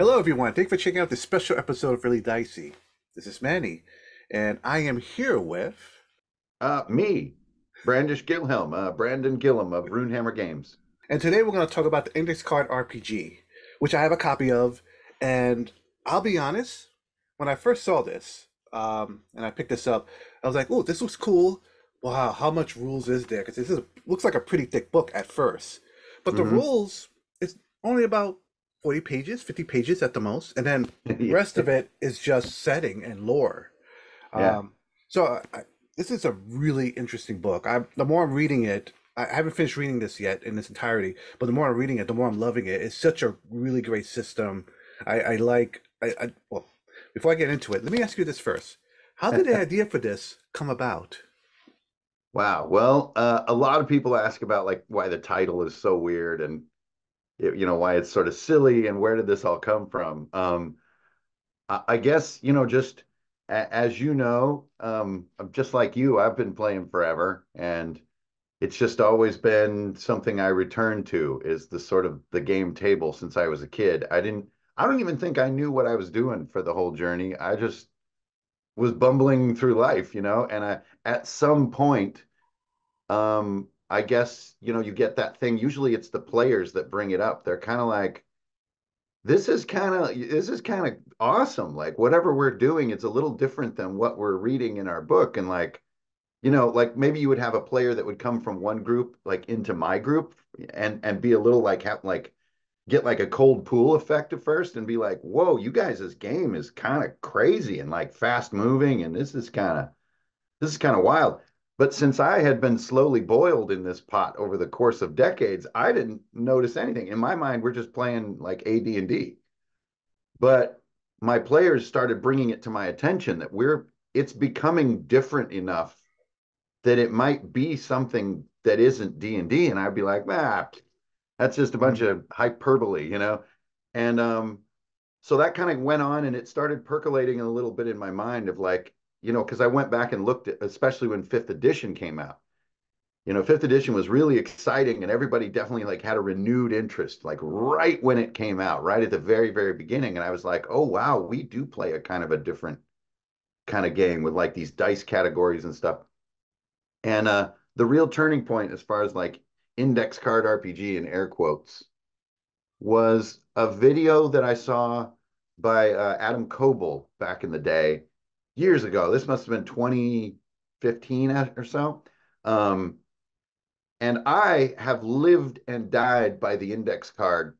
Hello, everyone. Thank you for checking out this special episode of Really Dicey. This is Manny, and I am here with. Uh, me, Brandish Gilhelm, uh, Brandon Gillum of Runehammer Games. And today we're going to talk about the Index Card RPG, which I have a copy of. And I'll be honest, when I first saw this um, and I picked this up, I was like, oh, this looks cool. Wow, how much rules is there? Because this is, looks like a pretty thick book at first. But the Mhm. rules, it's only about 40 pages, 50 pages at the most. And then the rest of it is just setting and lore. Yeah. Um, so I, this is a really interesting book. I, the more I'm reading it, I haven't finished reading this yet in its entirety, but the more I'm reading it, the more I'm loving it. It's such a really great system. I, I like. I, I well, before I get into it, let me ask you this first: How did the idea for this come about? Wow. Well, uh, a lot of people ask about like why the title is so weird and you know why it's sort of silly and where did this all come from? Um, I, I guess you know just a, as you know, um, just like you, I've been playing forever, and it's just always been something I return to is the sort of the game table since I was a kid. I didn't. I don't even think I knew what I was doing for the whole journey. I just was bumbling through life, you know, and I at some point, um, I guess, you know, you get that thing. Usually it's the players that bring it up. They're kind of like, this is kind of this is kind of awesome. Like whatever we're doing, it's a little different than what we're reading in our book. And like, you know, like maybe you would have a player that would come from one group like into my group and and be a little like have like get like a cold pool effect at first and be like, whoa, you guys, this game is kind of crazy and like fast moving, and this is kind of this is kind of wild. But since I had been slowly boiled in this pot over the course of decades, I didn't notice anything. In my mind, we're just playing like AD&D. But my players started bringing it to my attention that we're it's becoming different enough that it might be something that isn't D&D and I'd be like, "Ah, that's just a bunch of hyperbole, you know?" And um so that kind of went on and it started percolating a little bit in my mind of like you know, because I went back and looked at, especially when fifth edition came out. You know, fifth edition was really exciting, and everybody definitely like had a renewed interest, like right when it came out, right at the very, very beginning. And I was like, oh wow, we do play a kind of a different kind of game with like these dice categories and stuff. And uh the real turning point as far as like index card RPG in air quotes was a video that I saw by uh, Adam Koebel back in the day years ago. This must have been 2015 or so. Um, and I have lived and died by the index card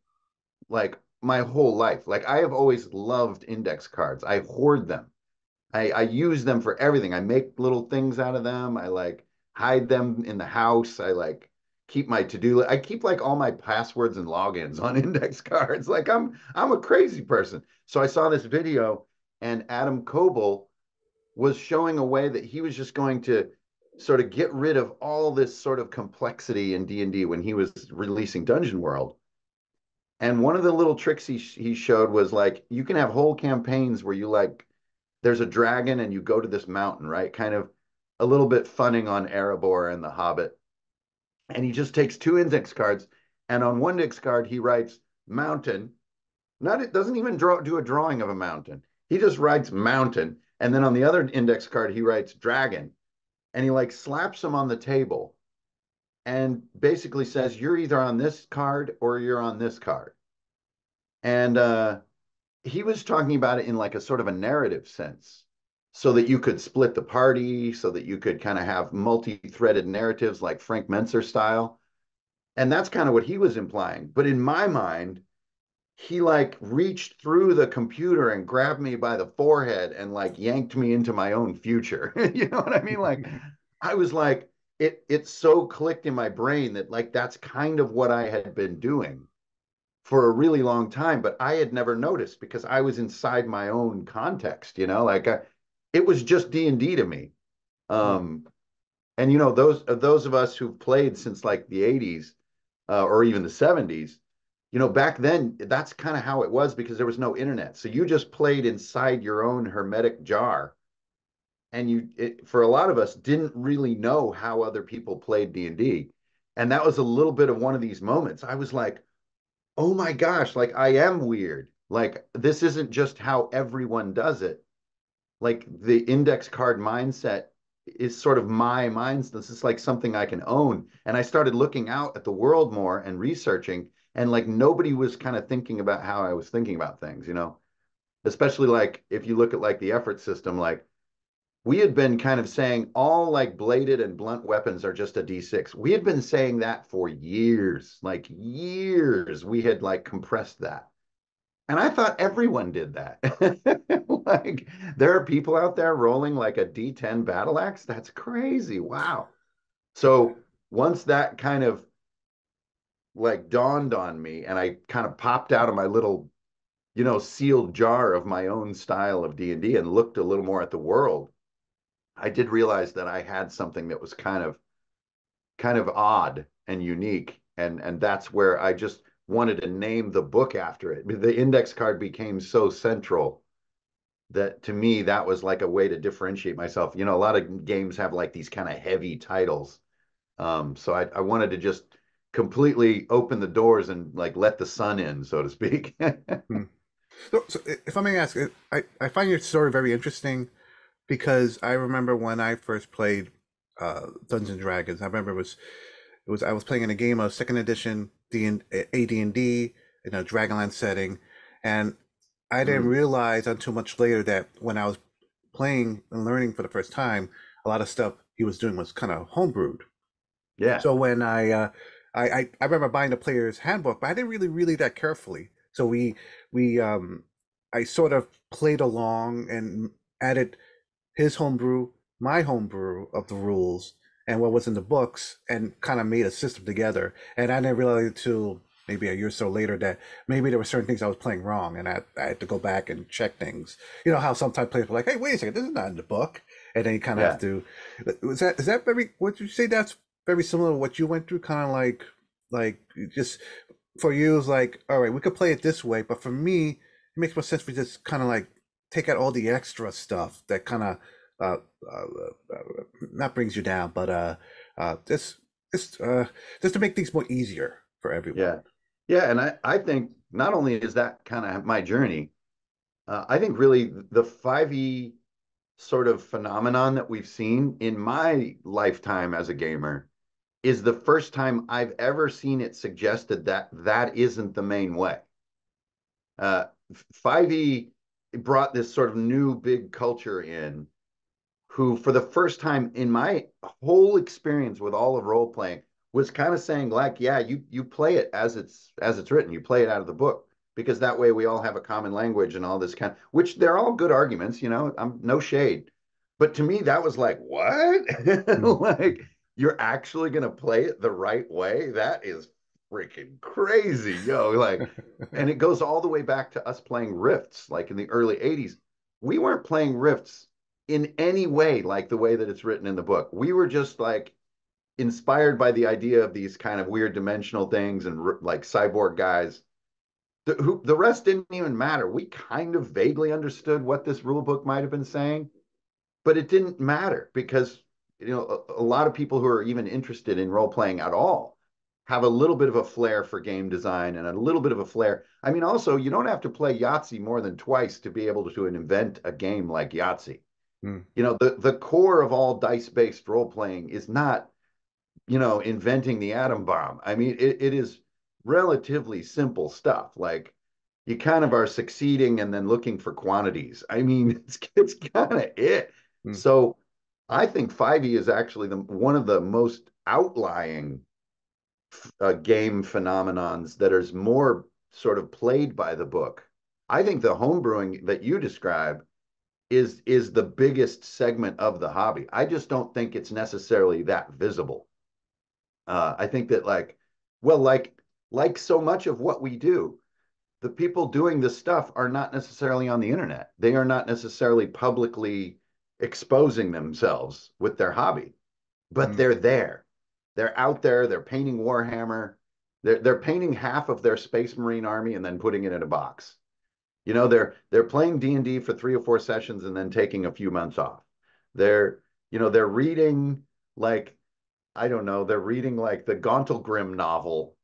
like my whole life. Like I have always loved index cards. I hoard them. I, I use them for everything. I make little things out of them. I like hide them in the house. I like keep my to-do list. I keep like all my passwords and logins on index cards. Like I'm I'm a crazy person. So I saw this video and Adam Koebel was showing a way that he was just going to sort of get rid of all this sort of complexity in D&D when he was releasing Dungeon World. And one of the little tricks he he showed was like you can have whole campaigns where you like there's a dragon and you go to this mountain, right? Kind of a little bit funning on Erebor and the Hobbit. And he just takes two index cards and on one index card he writes mountain. Not it doesn't even draw do a drawing of a mountain. He just writes mountain and then on the other index card he writes dragon. And he like slaps them on the table and basically says you're either on this card or you're on this card. And uh he was talking about it in like a sort of a narrative sense so that you could split the party so that you could kind of have multi-threaded narratives like Frank Mentzer style. And that's kind of what he was implying. But in my mind he like reached through the computer and grabbed me by the forehead and like yanked me into my own future. You know what i mean? Like i was like it it so clicked in my brain that like that's kind of what i had been doing for a really long time, but I had never noticed because I was inside my own context, you know, like I, it was just D and D to me. Um, and you know, those of those of us who've played since like the '80s uh, or even the '70s, you know, back then that's kind of how it was because there was no internet, so you just played inside your own hermetic jar, and you, it, for a lot of us, didn't really know how other people played D and D, and that was a little bit of one of these moments. I was like oh my gosh, like I am weird. Like this isn't just how everyone does it. Like the index card mindset is sort of my mindset. This is like something I can own. And I started looking out at the world more and researching, and like nobody was kind of thinking about how I was thinking about things, you know. Especially like if you look at like the effort system, like we had been kind of saying all like bladed and blunt weapons are just a d6 we had been saying that for years like years we had like compressed that. And i thought everyone did that. Like there are people out there rolling like a d10 battle axe? That's crazy. Wow. So once that kind of like dawned on me and i kind of popped out of my little you know sealed jar of my own style of d&d and looked a little more at the world I did realize that I had something that was kind of kind of odd and unique and and that's where I just wanted to name the book after it. The index card became so central that to me that was like a way to differentiate myself. You know, a lot of games have like these kind of heavy titles. Um, so I, I wanted to just completely open the doors and like let the sun in, so to speak. hmm. so, so, if I may ask, I, I find your story very interesting because I remember when I first played uh, Dungeons and Dragons. I remember it was it was I was playing in a game of second edition D and AD and D in a Dragonlance setting, and I didn't mm. realize until much later that when I was playing and learning for the first time, a lot of stuff he was doing was kind of homebrewed. Yeah. So when I, uh, I, I I remember buying the player's handbook, but I didn't really read that carefully. So we we um I sort of played along and added his homebrew, my homebrew of the rules, and what was in the books, and kind of made a system together. And I didn't realize until maybe a year or so later that maybe there were certain things I was playing wrong, and I, I had to go back and check things. You know how sometimes players were like, "Hey, wait a second, this is not in the book," and then you kind of yeah. have to. Was that is that very? Would you say that's very similar to what you went through? Kind of like like just for you, it's like, all right, we could play it this way, but for me, it makes more sense for just kind of like take out all the extra stuff that kind of uh, uh, uh, not brings you down, but uh, uh, just just uh, just to make things more easier for everyone. Yeah, yeah, and I I think not only is that kind of my journey, uh, I think really the five E sort of phenomenon that we've seen in my lifetime as a gamer is the first time I've ever seen it suggested that that isn't the main way. Uh, 5e brought this sort of new big culture in who for the first time in my whole experience with all of role playing was kind of saying like yeah you you play it as it's as it's written you play it out of the book because that way we all have a common language and all this kind which they're all good arguments you know i'm no shade but to me that was like what mm. like you're actually going to play it the right way? That is freaking crazy yo like and it goes all the way back to us playing rifts like in the early 80s we weren't playing rifts in any way like the way that it's written in the book. We were just like inspired by the idea of these kind of weird dimensional things and like cyborg guys. The, who, the rest didn't even matter. We kind of vaguely understood what this rule book might have been saying but it didn't matter because you know a, a lot of people who are even interested in role playing at all have a little bit of a flair for game design and a little bit of a flair. I mean, also, you don't have to play Yahtzee more than twice to be able to invent a game like Yahtzee. Mm. You know, the, the core of all dice based role playing is not, you know, inventing the atom bomb. I mean, it, it is relatively simple stuff. Like you kind of are succeeding and then looking for quantities. I mean, it's, it's kind of it. Mm. So I think 5e is actually the, one of the most outlying uh, game phenomenons that is more sort of played by the book. I think the homebrewing that you describe is is the biggest segment of the hobby. I just don't think it's necessarily that visible. Uh, I think that like, well, like like so much of what we do, the people doing this stuff are not necessarily on the internet. They are not necessarily publicly exposing themselves with their hobby, but mm. they're there. They're out there. They're painting Warhammer. They're they're painting half of their Space Marine army and then putting it in a box. You know, they're they're playing D&D for 3 or 4 sessions and then taking a few months off. They're, you know, they're reading like I don't know, they're reading like the Gauntlgrym novel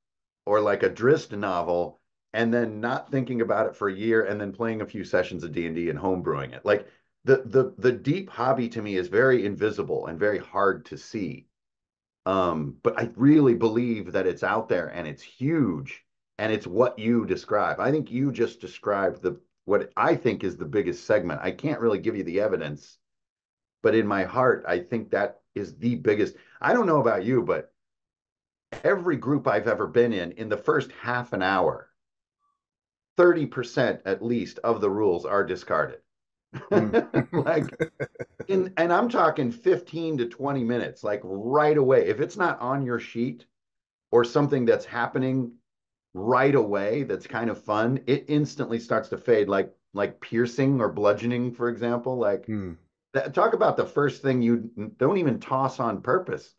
or like a Drizzt novel and then not thinking about it for a year and then playing a few sessions of D&D and homebrewing it. Like the the the deep hobby to me is very invisible and very hard to see. Um, but I really believe that it's out there and it's huge and it's what you describe. I think you just described the what I think is the biggest segment. I can't really give you the evidence, but in my heart, I think that is the biggest. I don't know about you, but every group I've ever been in, in the first half an hour, 30% at least of the rules are discarded. Mm. like in and I'm talking 15 to 20 minutes, like right away. If it's not on your sheet or something that's happening right away that's kind of fun, it instantly starts to fade, like like piercing or bludgeoning, for example. Like mm. that, talk about the first thing you don't even toss on purpose.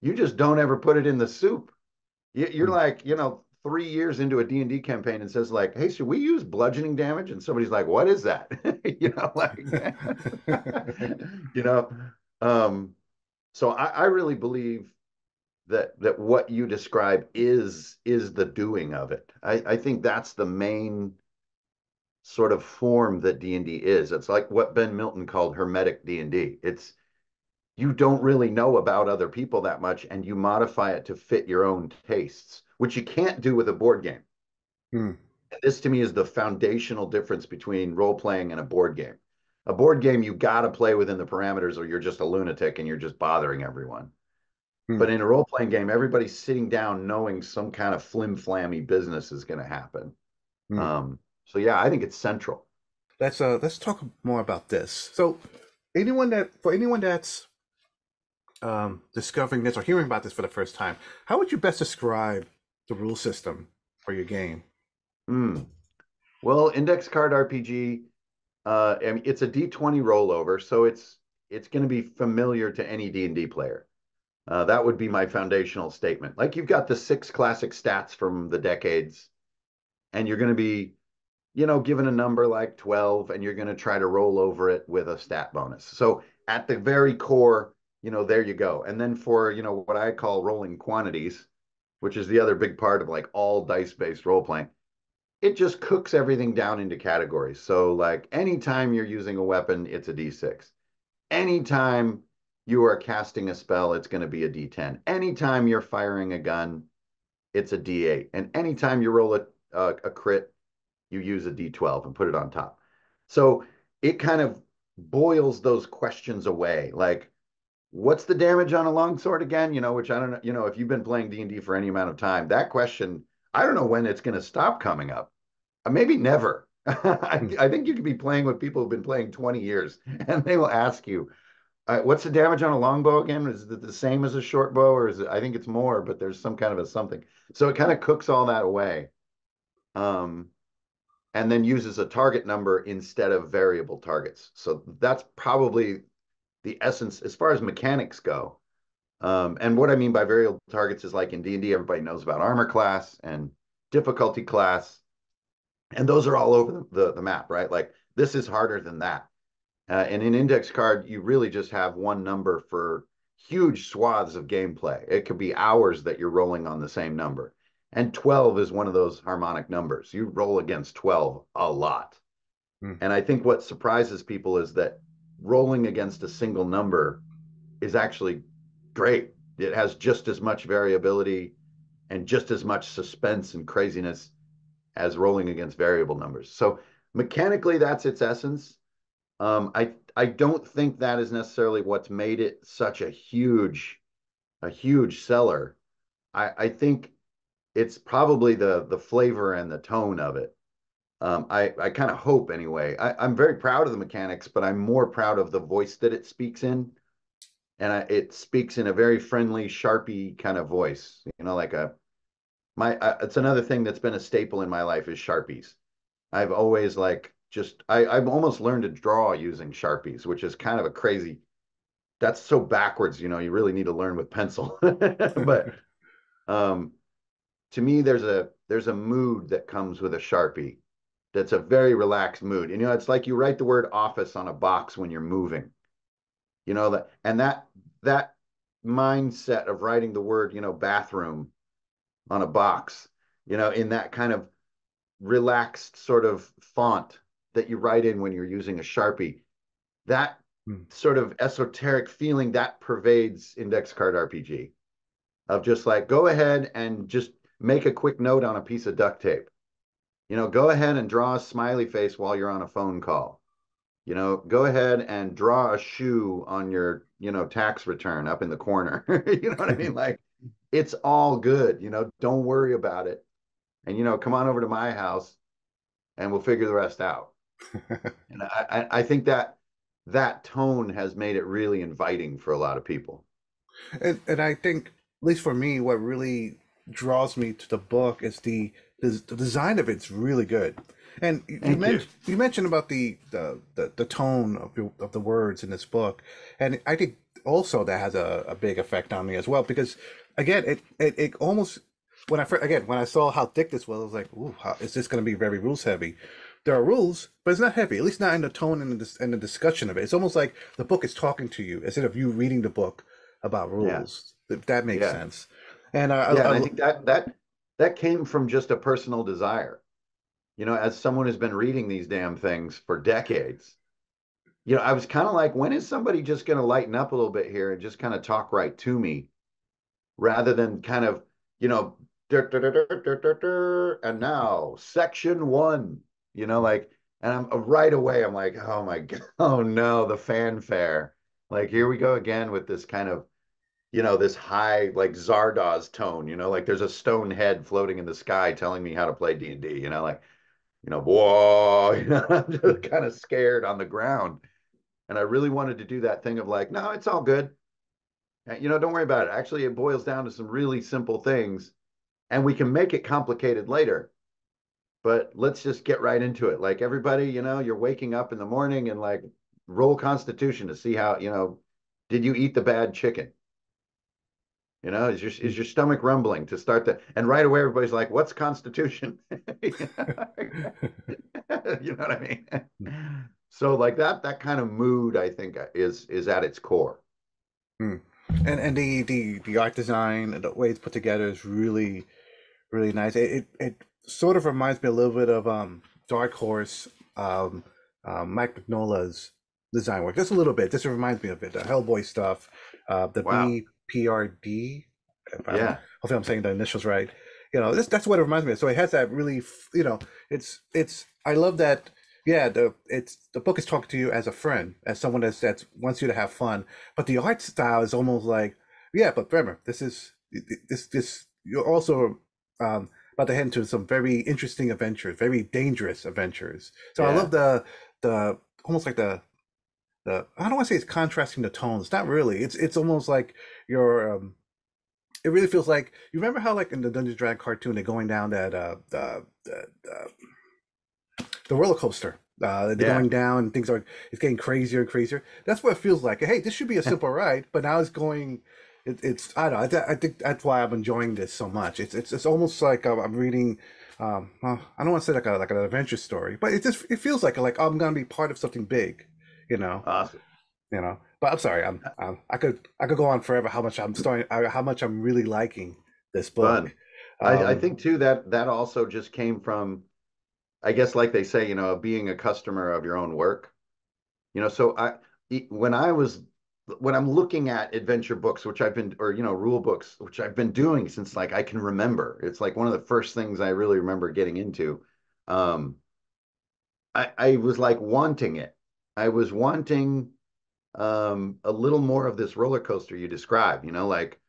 You just don't ever put it in the soup. You're mm. like, you know, three years into a D&D campaign and says like, hey, should we use bludgeoning damage? And somebody's like, what is that? you know, like, you know, um, so I, I really believe that that what you describe is is the doing of it. I, I think that's the main sort of form that D&D is. It's like what Ben Milton called hermetic D&D. It's you don't really know about other people that much and you modify it to fit your own tastes which you can't do with a board game. Hmm. This to me is the foundational difference between role playing and a board game. A board game, you got to play within the parameters or you're just a lunatic and you're just bothering everyone. Hmm. But in a role playing game, everybody's sitting down knowing some kind of flim flammy business is going to happen. Hmm. Um, so yeah, I think it's central. Let's uh let's talk more about this. So anyone that for anyone that's um, discovering this or hearing about this for the first time, how would you best describe the rule system for your game? Mm. Well, index card RPG, uh, I mean, it's a D20 rollover, so it's it's going to be familiar to any D&D player. Uh, that would be my foundational statement. Like you've got the six classic stats from the decades, and you're going to be, you know, given a number like 12, and you're going to try to roll over it with a stat bonus. So at the very core, you know, there you go. And then for, you know, what I call rolling quantities, which is the other big part of like all dice based role playing, it just cooks everything down into categories. So, like, anytime you're using a weapon, it's a d6. Anytime you are casting a spell, it's going to be a d10. Anytime you're firing a gun, it's a d8. And anytime you roll a, a, a crit, you use a d12 and put it on top. So it kind of boils those questions away. Like, what's the damage on a longsword again? You know, which I don't know. You know, if you've been playing D and D for any amount of time, that question, I don't know when it's going to stop coming up. Uh, maybe never. I, hmm. I, think you could be playing with people who've been playing 20 years, and they will ask you, uh, "What's the damage on a longbow again? Is it the same as a short bow, or is it? I think it's more, but there's some kind of a something." So it kind of cooks all that away, um, and then uses a target number instead of variable targets. So that's probably the essence as far as mechanics go. Um, and what I mean by variable targets is like in D&D, everybody knows about armor class and difficulty class. And those are all over the, the, the map, right? Like this is harder than that. Uh, and in index card, you really just have one number for huge swaths of gameplay. It could be hours that you're rolling on the same number. And 12 is one of those harmonic numbers. You roll against 12 a lot. Hmm. And I think what surprises people is that rolling against a single number is actually great. It has just as much variability and just as much suspense and craziness as rolling against variable numbers. So mechanically, that's its essence. Um, I I don't think that is necessarily what's made it such a huge a huge seller. I, I think it's probably the the flavor and the tone of it um, I, I kind of hope anyway. I, am very proud of the mechanics, but I'm more proud of the voice that it speaks in. And I, it speaks in a very friendly, sharpie kind of voice, you know, like a, my, uh, it's another thing that's been a staple in my life is Sharpies. I've always like just, I, I've almost learned to draw using Sharpies, which is kind of a crazy, that's so backwards, you know, you really need to learn with pencil. but um, to me, there's a, there's a mood that comes with a Sharpie that's a very relaxed mood. And, you know, it's like you write the word office on a box when you're moving. You know that, and that that mindset of writing the word, you know, bathroom on a box, you know, in that kind of relaxed sort of font that you write in when you're using a Sharpie. That hmm. sort of esoteric feeling that pervades Index Card RPG of just like, go ahead and just make a quick note on a piece of duct tape. You know, go ahead and draw a smiley face while you're on a phone call. You know, go ahead and draw a shoe on your, you know, tax return up in the corner. you know what I mean? Like, it's all good. You know, don't worry about it. And, you know, come on over to my house and we'll figure the rest out. and I, I think that that tone has made it really inviting for a lot of people. And, and I think, at least for me, what really draws me to the book is the the, the design of it's really good. And you, you mentioned you. you. mentioned about the the, the, the tone of, the, of the words in this book, and I think also that has a, a big effect on me as well because again it it, it almost when I first, again when I saw how thick this was, I was like, "Ooh, how, is this going to be very rules heavy?" There are rules, but it's not heavy. At least not in the tone and the, and the discussion of it. It's almost like the book is talking to you instead of you reading the book about rules. Yeah. If that makes yeah. sense. And, uh, yeah, I, I, and I think that that that came from just a personal desire. You know, as someone who's been reading these damn things for decades, you know, I was kind of like, when is somebody just going to lighten up a little bit here and just kind of talk right to me rather than kind of, you know, dur, dur, dur, and now section one, you know, like, and I'm uh, right away, I'm like, oh my God, oh no, the fanfare. Like, here we go again with this kind of, you know, this high, like Zardoz tone, you know, like there's a stone head floating in the sky telling me how to play D&D, you know, like, you know, whoa, you know, I'm just mm-hmm. kind of scared on the ground. And I really wanted to do that thing of like, no, it's all good. Uh, you know, don't worry about it. Actually, it boils down to some really simple things and we can make it complicated later. But let's just get right into it. Like everybody, you know, you're waking up in the morning and like roll constitution to see how, you know, did you eat the bad chicken? You know, is your is your stomach rumbling to start to? and right away everybody's like, "What's Constitution?" you know what I mean? So like that that kind of mood, I think, is is at its core. Hmm. And and the the the art design and the way it's put together is really really nice. It it, it sort of reminds me a little bit of um Dark Horse, um, um Mike Mignola's design work, just a little bit. This reminds me of it. The Hellboy stuff, uh, the wow. B PRD. yeah. Hopefully, I'm saying the initials right. You know, this that's what it reminds me of. So it has that really, you know, it's it's. I love that. Yeah, the it's the book is talking to you as a friend, as someone that's that wants you to have fun. But the art style is almost like, yeah, but remember, this is this this. You're also um, about to head into some very interesting adventures, very dangerous adventures. So yeah. I love the the almost like the the I don't want to say it's contrasting the tones. Not really. It's it's almost like you're um it really feels like you remember how like in the Dungeons Drag cartoon they're going down that uh the the, the, the roller coaster. Uh, they're yeah. going down and things are it's getting crazier and crazier. That's what it feels like. Hey, this should be a simple ride, but now it's going. It, it's I don't know. I, I, think that's why I'm enjoying this so much. It's it's it's almost like I'm, I'm reading. Um, well, I don't want to say like a like an adventure story, but it just it feels like like I'm gonna be part of something big you know. Awesome. You know, but I'm sorry. I'm, I'm I could I could go on forever. How much I'm starting. How much I'm really liking this book. Um, I, I um, think too that that also just came from, I guess, like they say, you know, being a customer of your own work. You know, so I when I was when I'm looking at adventure books, which I've been, or you know, rule books, which I've been doing since like I can remember. It's like one of the first things I really remember getting into. Um, I I was like wanting it, I was wanting um, a little more of this roller coaster you describe. You know, like,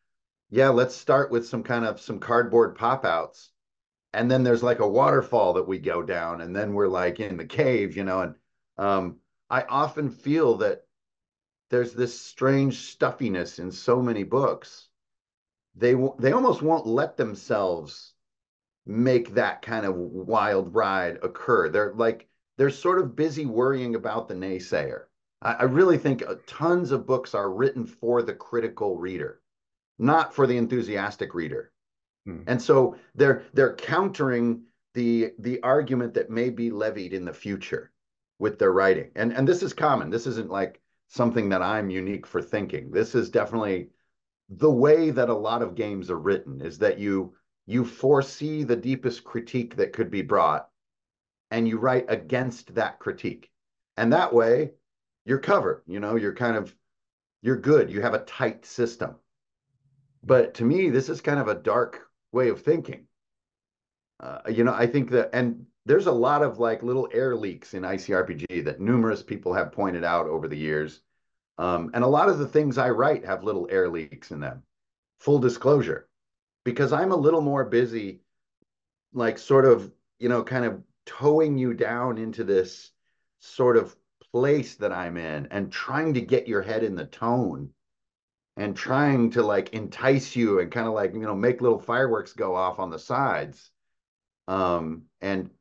yeah, let's start with some kind of some cardboard pop outs, and then there's like a waterfall that we go down, and then we're like in the cave. You know, and um, I often feel that there's this strange stuffiness in so many books. They they almost won't let themselves make that kind of wild ride occur. They're like they're sort of busy worrying about the naysayer. I, I really think uh, tons of books are written for the critical reader, not for the enthusiastic reader. Hmm. And so they're they're countering the the argument that may be levied in the future with their writing. And and this is common. This isn't like something that I'm unique for thinking. This is definitely the way that a lot of games are written is that you you foresee the deepest critique that could be brought and you write against that critique. And that way you're covered, you know, you're kind of you're good. You have a tight system. But to me, this is kind of a dark way of thinking. Uh, you know, I think that, and there's a lot of like little air leaks in ICRPG that numerous people have pointed out over the years. Um, and a lot of the things I write have little air leaks in them. Full disclosure, because I'm a little more busy, like sort of, you know, kind of towing you down into this sort of place that I'm in and trying to get your head in the tone and trying to like entice you and kind of like, you know, make little fireworks go off on the sides. Um, and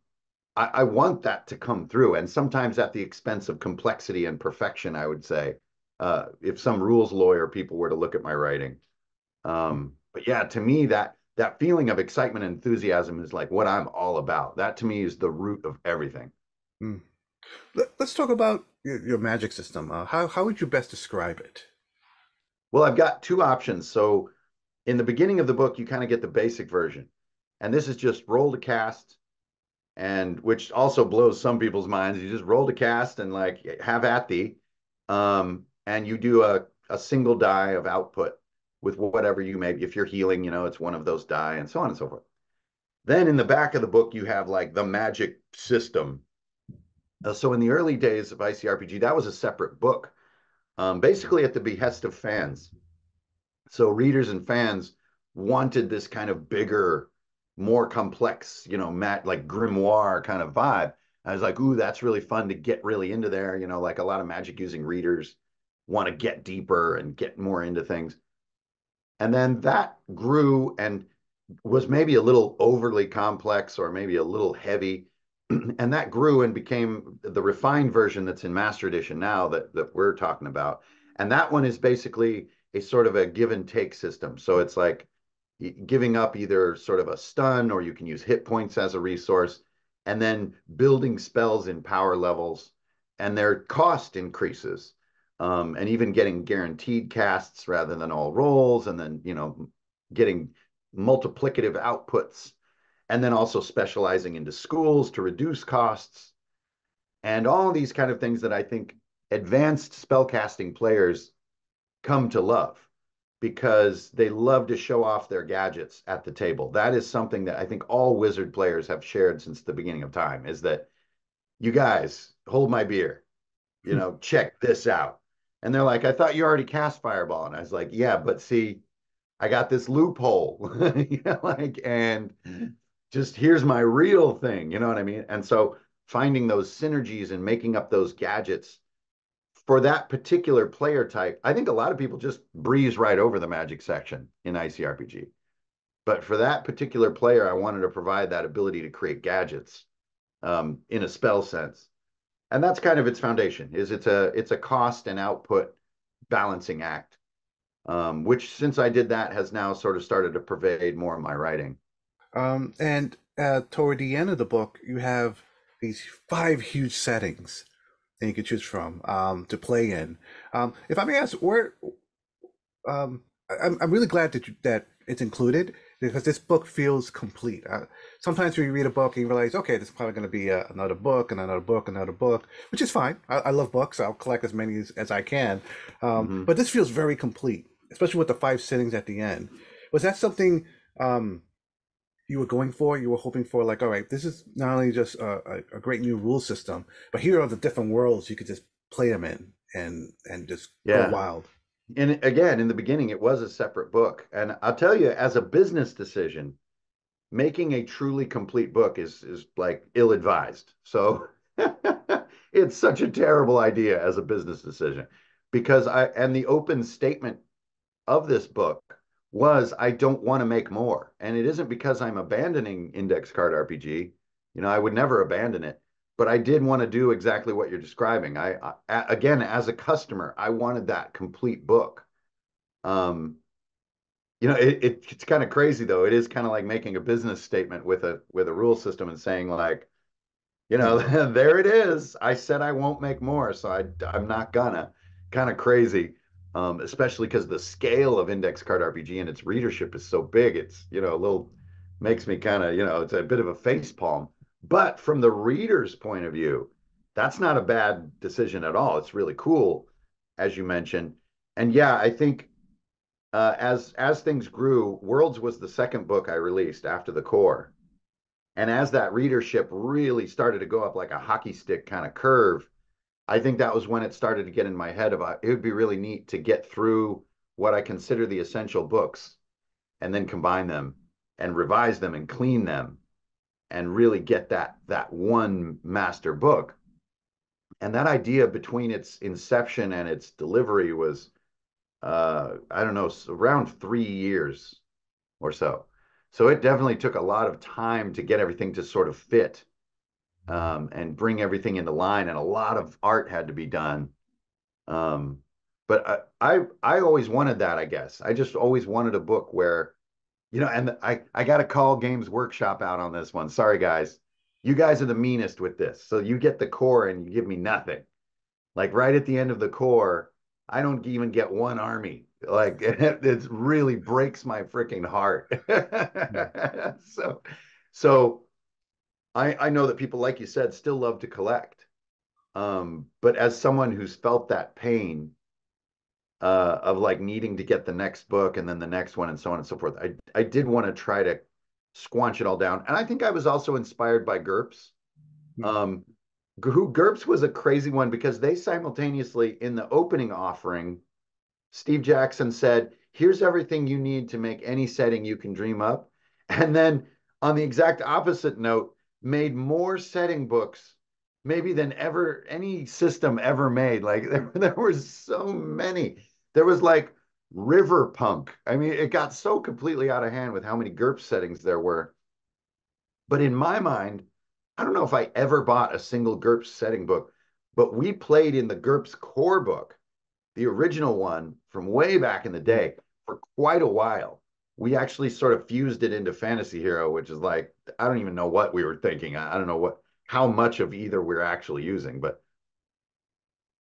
I, I want that to come through. And sometimes at the expense of complexity and perfection, I would say, uh, if some rules lawyer people were to look at my writing. Um, but yeah, to me, that that feeling of excitement and enthusiasm is like what I'm all about. That to me is the root of everything. Mm. Let, us talk about your, your magic system. Uh, how how would you best describe it? Well, I've got two options. So in the beginning of the book, you kind of get the basic version, and this is just roll to cast, and which also blows some people's minds. You just roll to cast and like have at thee, um, and you do a a single die of output with whatever you may. If you're healing, you know, it's one of those die, and so on and so forth. Then in the back of the book, you have like the magic system uh, so in the early days of ICRPG, that was a separate book, um, basically at the behest of fans. So readers and fans wanted this kind of bigger, more complex, you know, mat like grimoire kind of vibe. I was like, ooh, that's really fun to get really into there. You know, like a lot of magic using readers want to get deeper and get more into things. And then that grew and was maybe a little overly complex or maybe a little heavy and that grew and became the refined version that's in master edition now that, that we're talking about. And that one is basically a sort of a give and take system. So it's like giving up either sort of a stun or you can use hit points as a resource and then building spells in power levels and their cost increases um, and even getting guaranteed casts rather than all rolls and then you know getting multiplicative outputs and then also specializing into schools to reduce costs and all these kind of things that I think advanced spellcasting players come to love because they love to show off their gadgets at the table. That is something that I think all wizard players have shared since the beginning of time is that you guys hold my beer. You hmm. know, check this out. And they're like, I thought you already cast fireball. And I was like, yeah, but see, I got this loophole. you know, like, and hmm. Just here's my real thing you know what i mean? And so finding those synergies and making up those gadgets for that particular player type i think a lot of people just breeze right over the magic section in icrpg but for that particular player i wanted to provide that ability to create gadgets um, in a spell sense. And that's kind of its foundation is it's a it's a cost and output balancing act. Um, which since i did that has now sort of started to pervade more of my writing um, and uh, toward the end of the book, you have these five huge settings that you can choose from um, to play in. Um, if I may ask, where um, I'm, I'm really glad that you, that it's included because this book feels complete. Uh, sometimes when you read a book and you realize, okay, this is probably going to be uh, another book and another book, another book, which is fine. I, I love books. I'll collect as many as, as I can. Um, mm-hmm. But this feels very complete, especially with the five settings at the end. Was that something um, you were going for. You were hoping for like, all right, this is not only just a, a, great new rule system, but here are the different worlds you could just play them in and and just yeah. go wild. And again, in the beginning, it was a separate book, and I'll tell you, as a business decision, making a truly complete book is is like ill advised. So it's such a terrible idea as a business decision because I and the open statement of this book was I don't want to make more. And it isn't because I'm abandoning index card RPG. You know, I would never abandon it, but I did want to do exactly what you're describing. I, I again, as a customer, I wanted that complete book. Um, you know, it, it it's kind of crazy though. It is kind of like making a business statement with a with a rule system and saying like, you know, there it is. I said I won't make more, so I I'm not gonna. Kind of crazy um, especially because the scale of Index Card RPG and its readership is so big. It's you know a little makes me kind of you know it's a bit of a face palm. But from the reader's point of view, that's not a bad decision at all. It's really cool, as you mentioned. And yeah, I think uh, as as things grew, Worlds was the second book I released after the core. And as that readership really started to go up like a hockey stick kind of curve, I think that was when it started to get in my head about it would be really neat to get through what I consider the essential books and then combine them and revise them and clean them and really get that that one master book. And that idea between its inception and its delivery was uh, I don't know, around three years or so. So it definitely took a lot of time to get everything to sort of fit um, and bring everything into line, and a lot of art had to be done. Um, but I, I, I always wanted that. I guess I just always wanted a book where, you know, and I I got to call Games Workshop out on this one. Sorry guys, you guys are the meanest with this. So you get the core and you give me nothing. Like right at the end of the core, I don't even get one army. Like it, it really breaks my freaking heart. so, so I I know that people, like you said, still love to collect. Um, but as someone who's felt that pain uh, of like needing to get the next book and then the next one and so on and so forth, I I did want to try to squanch it all down. And I think I was also inspired by GURPS. Hmm. Um, who GURPS was a crazy one because they simultaneously in the opening offering, Steve Jackson said, "Here's everything you need to make any setting you can dream up," and then on the exact opposite note, made more setting books maybe than ever any system ever made. Like there, there were so many. There was like river punk. I mean, it got so completely out of hand with how many GURPS settings there were. But in my mind, I don't know if I ever bought a single GURPS setting book, but we played in the GURPS core book, the original one from way back in the day, for quite a while. We actually sort of fused it into Fantasy Hero, which is like, I don't even know what we were thinking. I, don't know what how much of either we're actually using, but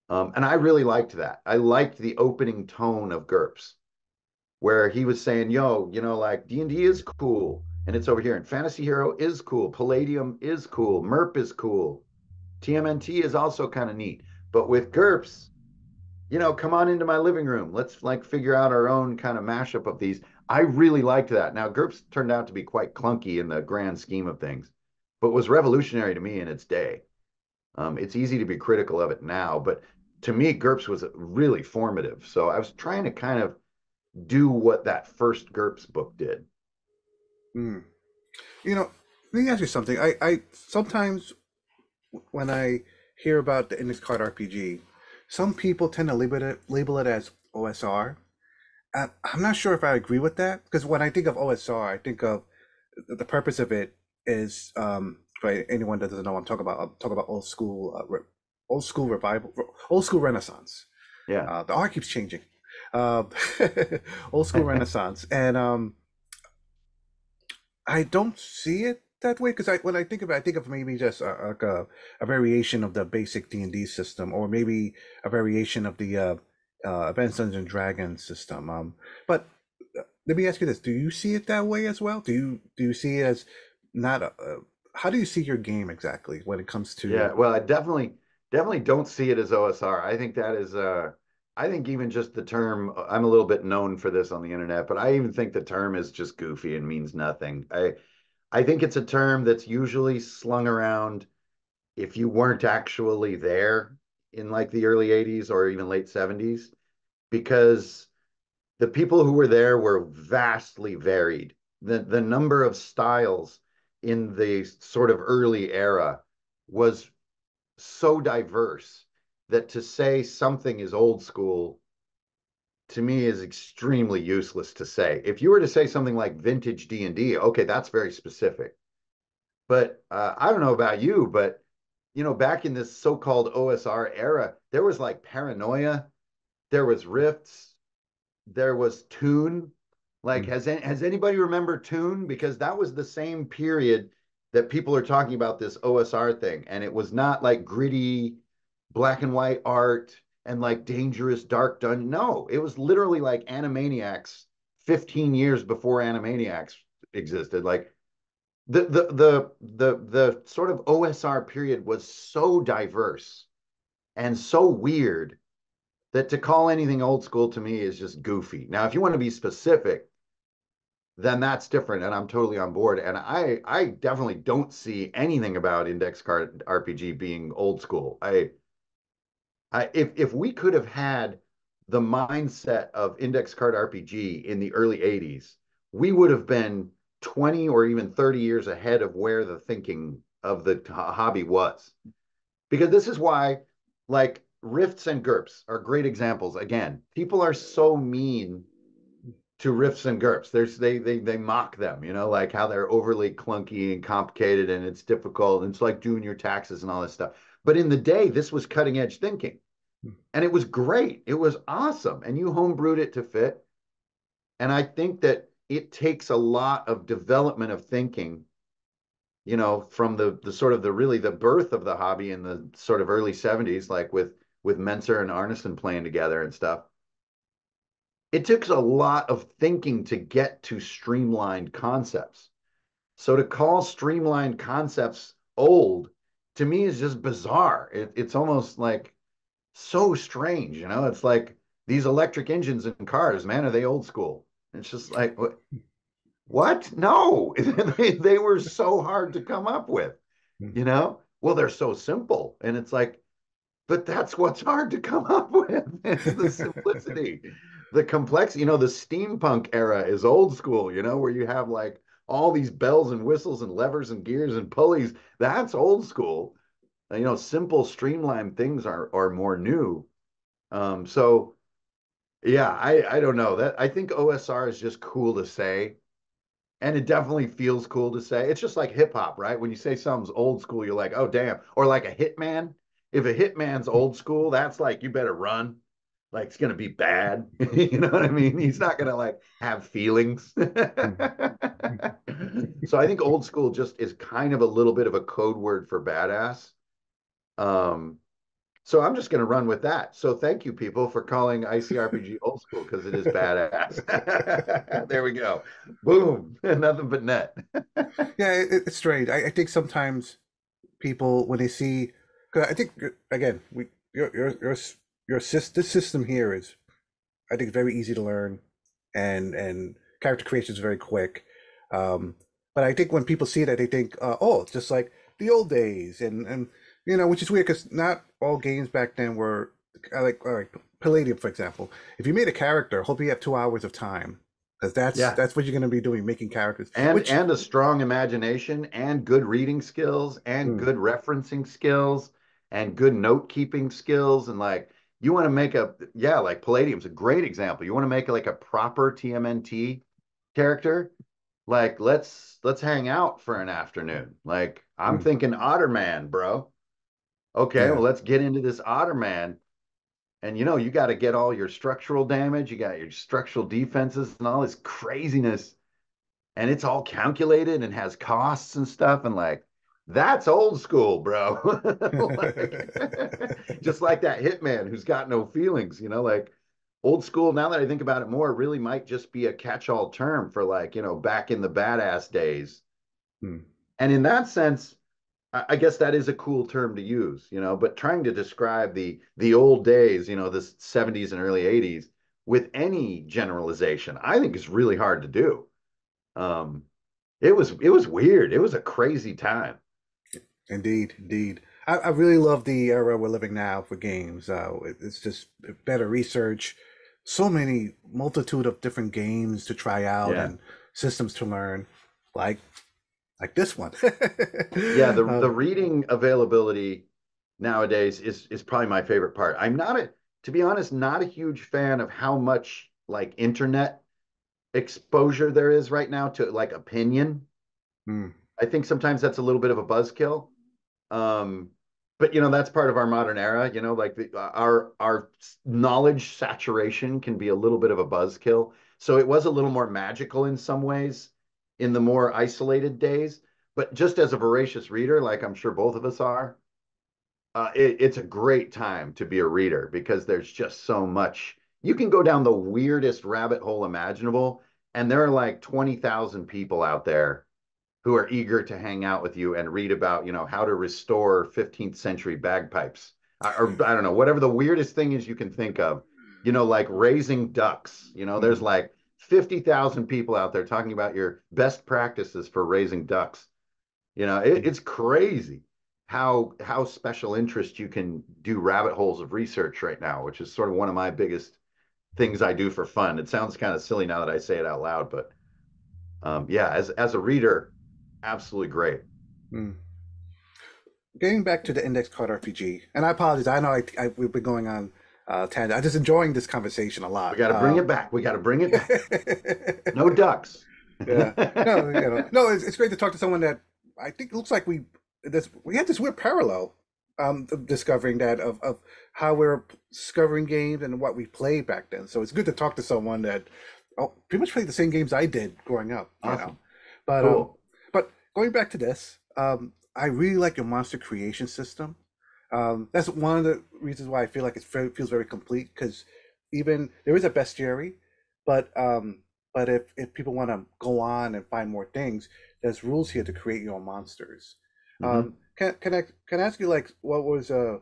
um, and I really liked that. I liked the opening tone of GURPS, where he was saying, "Yo, you know, like D and D is cool and it's over here. And Fantasy Hero is cool. Palladium is cool. MERP is cool. TMNT is also kind of neat. But with GURPS, you know, come on into my living room. Let's like figure out our own kind of mashup of these. I really liked that. Now, GURPS turned out to be quite clunky in the grand scheme of things, but was revolutionary to me in its day. Um, it's easy to be critical of it now, but to me, GURPS was really formative. So I was trying to kind of do what that first GURPS book did. Mm. You know, let me ask you something. I, I sometimes when I hear about the index card RPG, some people tend to label it label it as OSR. Uh, I'm not sure if I agree with that because when I think of OSR, I think of the purpose of it is um, for anyone that doesn't know, I'm talking about I'm talking about old school, uh, re- old school revival, old school Renaissance. Yeah, uh, the art keeps changing. Uh, old school Renaissance, and um, I don't see it that way because I when I think of it, I think of maybe just a, like a, a variation of the basic D and D system, or maybe a variation of the uh, Advanced Dungeons and Dragons system. Um, but uh, let me ask you this: Do you see it that way as well? Do you do you see it as not a, a how do you see your game exactly when it comes to? Yeah, well, I definitely definitely don't see it as OSR. I think that is uh I think even just the term, I'm a little bit known for this on the internet, but I even think the term is just goofy and means nothing. I, I think it's a term that's usually slung around if you weren't actually there in like the early 80s or even late 70s, because the people who were there were vastly varied. The, the number of styles in the sort of early era was so diverse that to say something is old school to me is extremely useless to say. If you were to say something like vintage D&D, okay, that's very specific. But uh, I don't know about you, but you know, back in this so-called OSR era, there was like paranoia, there was rifts, there was Toon. Like, mm. has has anybody remember Toon? Because that was the same period that people are talking about this OSR thing, and it was not like gritty black and white art and like dangerous dark dungeon. No, it was literally like Animaniacs 15 years before Animaniacs existed. Like the the the the the sort of OSR period was so diverse and so weird that to call anything old school to me is just goofy. Now, if you want to be specific, then that's different and I'm totally on board. And I I definitely don't see anything about index card RPG being old school. I I if if we could have had the mindset of index card RPG in the early 80s, we would have been 20 or even 30 years ahead of where the thinking of the hobby was. Because this is why like rifts and GURPS are great examples. Again, people are so mean to rifts and GURPS. There's they they they mock them, you know, like how they're overly clunky and complicated and it's difficult and it's like doing your taxes and all this stuff. But in the day, this was cutting edge thinking. And it was great. It was awesome. And you homebrewed it to fit. And I think that it takes a lot of development of thinking you know from the the sort of the really the birth of the hobby in the sort of early 70s like with with Mentzer and Arneson playing together and stuff. It took a lot of thinking to get to streamlined concepts. So to call streamlined concepts old to me is just bizarre. It, it's almost like so strange you know? It's like these electric engines in cars man are they old school it's just like what? No, they, were so hard to come up with, hmm. you know? Well, they're so simple. And it's like, but that's what's hard to come up with. It's the simplicity, the complex, you know, the steampunk era is old school, you know, where you have like all these bells and whistles and levers and gears and pulleys. That's old school. You know, simple, streamlined things are are more new. Um, so yeah, I I don't know that I think OSR is just cool to say and it definitely feels cool to say. It's just like hip hop, right? When you say something's old school, you're like, oh damn. Or like a hitman. If a hitman's old school, that's like you better run. Like it's gonna be bad. you know what I mean? He's not gonna like have feelings. so I think old school just is kind of a little bit of a code word for badass. Um, so I'm just going to run with that. So thank you, people, for calling ICRPG old school because it is badass. there we go. Boom. Nothing but net. yeah, it, it's strange. I, I, think sometimes people, when they see, cause I think again, we your your your your this system here is, I think, very easy to learn, and and character creation is very quick. Um, but I think when people see that, they think, uh, oh, it's just like the old days, and and you know, which is weird because not all games back then were like like Palladium, for example. If you made a character, hope you have two hours of time because that's yeah. that's what you're going to be doing, making characters, and which... and a strong imagination, and good reading skills, and mm. good referencing skills, and good note keeping skills, and like you want to make a yeah, like Palladium's a great example. You want to make like a proper TMNT character, like let's let's hang out for an afternoon. Like I'm mm. thinking Otterman, bro. Okay, yeah. well, let's get into this Otterman. And you know, you got to get all your structural damage, you got your structural defenses and all this craziness. And it's all calculated and has costs and stuff. And like, that's old school, bro. like, just like that hitman who's got no feelings, you know, like old school. Now that I think about it more, really might just be a catch all term for like, you know, back in the badass days. Hmm. And in that sense, I guess that is a cool term to use, you know, but trying to describe the the old days, you know, the 70s and early 80s with any generalization, I think is really hard to do. Um it was it was weird. It was a crazy time. Indeed, indeed. I, I really love the era we're living now for games. Uh, it's just better research, so many multitude of different games to try out yeah. and systems to learn. Like like this one. yeah, the um, the reading availability nowadays is is probably my favorite part. I'm not a to be honest, not a huge fan of how much like internet exposure there is right now to like opinion. Hmm. I think sometimes that's a little bit of a buzzkill. Um, but you know that's part of our modern era. You know, like the, our our knowledge saturation can be a little bit of a buzzkill. So it was a little more magical in some ways in the more isolated days. But just as a voracious reader, like I'm sure both of us are, uh, it, it's a great time to be a reader because there's just so much. You can go down the weirdest rabbit hole imaginable, and there are like 20,000 people out there who are eager to hang out with you and read about, you know, how to restore 15th century bagpipes or I don't know, whatever the weirdest thing is you can think of, you know, like raising ducks. You know, there's like 50,000 people out there talking about your best practices for raising ducks. You know, it, it's crazy how how special interest you can do rabbit holes of research right now, which is sort of one of my biggest things I do for fun. It sounds kind of silly now that I say it out loud, but um, yeah, as as a reader, absolutely great. Mm. Getting back to the index card RPG, and I apologize. I know I, I we've been going on uh, tangent. I'm just enjoying this conversation a lot. We got to bring um, it back. We got to bring it back. no ducks. yeah. No, you know, no. It's, it's great to talk to someone that I think looks like we this we had this weird parallel um discovering that of, of how we're discovering games and what we played back then so it's good to talk to someone that oh, pretty much played the same games i did growing up awesome. you know but cool. um, but going back to this um i really like your monster creation system um that's one of the reasons why i feel like it feels very complete because even there is a bestiary but um but if if people want to go on and find more things there's rules here to create your own monsters Mm-hmm. Um, can can I can I ask you like what was uh,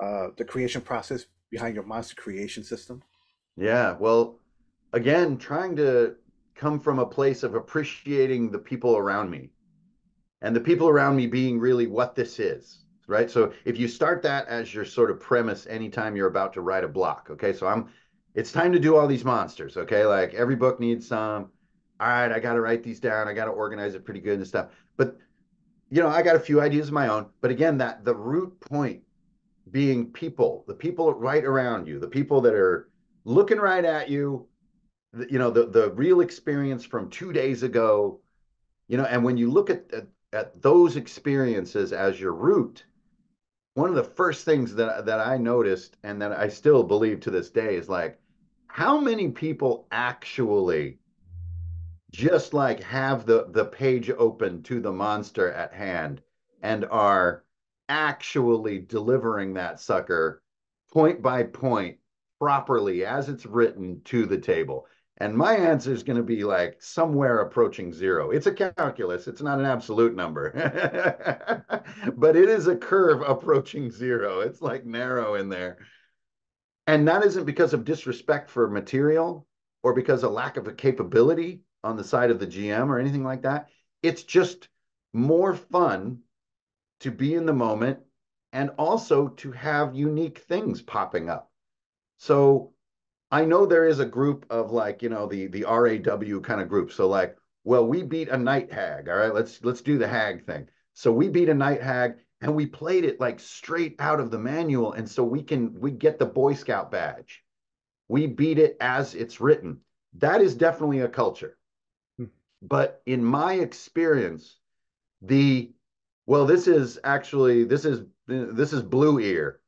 uh the creation process behind your monster creation system? Yeah, well, again, trying to come from a place of appreciating the people around me, and the people around me being really what this is, right? So if you start that as your sort of premise anytime you're about to write a block, okay? So I'm, it's time to do all these monsters, okay? Like every book needs some. All right, I got to write these down. I got to organize it pretty good and stuff. But you know, I got a few ideas of my own, but again, that the root point being people, the people right around you, the people that are looking right at you, the, you know, the the real experience from two days ago, you know, and when you look at, at at those experiences as your root, one of the first things that that I noticed and that I still believe to this day is like, how many people actually just like have the the page open to the monster at hand and are actually delivering that sucker point by point properly as it's written to the table and my answer is going to be like somewhere approaching zero it's a calculus it's not an absolute number but it is a curve approaching zero it's like narrow in there and that isn't because of disrespect for material or because of lack of a capability on the side of the GM or anything like that. It's just more fun to be in the moment and also to have unique things popping up. So I know there is a group of like, you know, the the RAW kind of group. So like, well, we beat a night hag. All right, let's let's do the hag thing. So we beat a night hag and we played it like straight out of the manual. And so we can we get the Boy Scout badge. We beat it as it's written. That is definitely a culture. Hmm. But in my experience, the well, this is actually this is this is Blue Ear,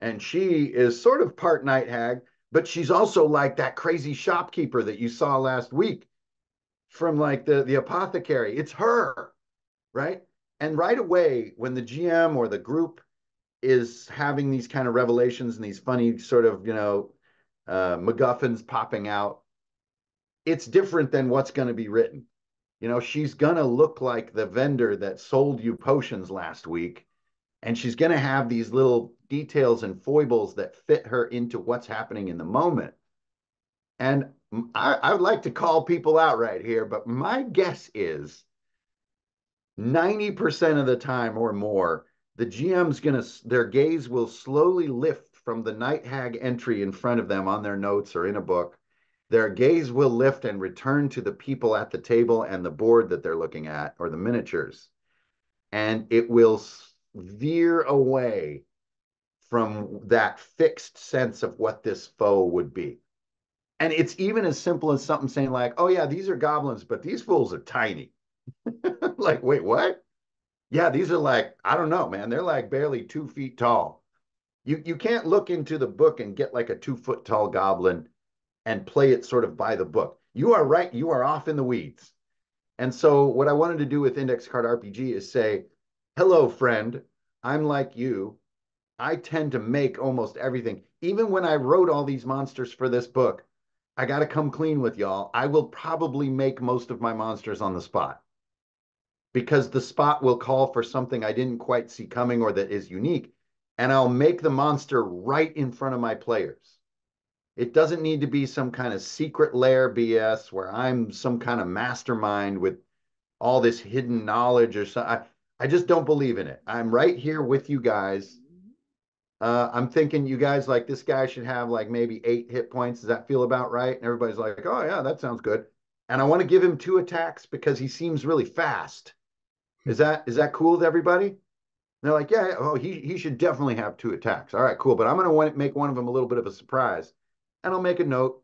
and she is sort of part night hag, but she's also like that crazy shopkeeper that you saw last week from like the the apothecary. It's her, right? And right away, when the GM or the group is having these kind of revelations and these funny sort of you know uh, MacGuffins popping out, it's different than what's going to be written. You know, she's going to look like the vendor that sold you potions last week. And she's going to have these little details and foibles that fit her into what's happening in the moment. And I, I would like to call people out right here, but my guess is 90% of the time or more, the GM's going to, their gaze will slowly lift from the night hag entry in front of them on their notes or in a book their gaze will lift and return to the people at the table and the board that they're looking at or the miniatures. And it will veer away from that fixed sense of what this foe would be. And it's even as simple as something saying, like, oh, yeah, these are goblins, but these fools are tiny. like, wait, what? Yeah, these are like, I don't know, man. They're like barely two feet tall. You, you can't look into the book and get like a two foot tall goblin and play it sort of by the book. You are right, you are off in the weeds. And so, what I wanted to do with Index Card RPG is say, hello, friend, I'm like you. I tend to make almost everything. Even when I wrote all these monsters for this book, I got to come clean with y'all. I will probably make most of my monsters on the spot. because the spot will call for something I didn't quite see coming or that is unique, and I'll make the monster right in front of my players. It doesn't need to be some kind of secret lair BS where I'm some kind of mastermind with all this hidden knowledge or something. I, I just don't believe in it. I'm right here with you guys. Uh, I'm thinking you guys like this guy should have like maybe eight hit points. Does that feel about right? And everybody's like, oh, yeah, that sounds good. And I want to give him two attacks because he seems really fast. Is that is that cool with everybody? And they're like, yeah, oh, he he should definitely have two attacks. All right, cool. But I'm going to want make one of them a little bit of a surprise, and I'll make a note.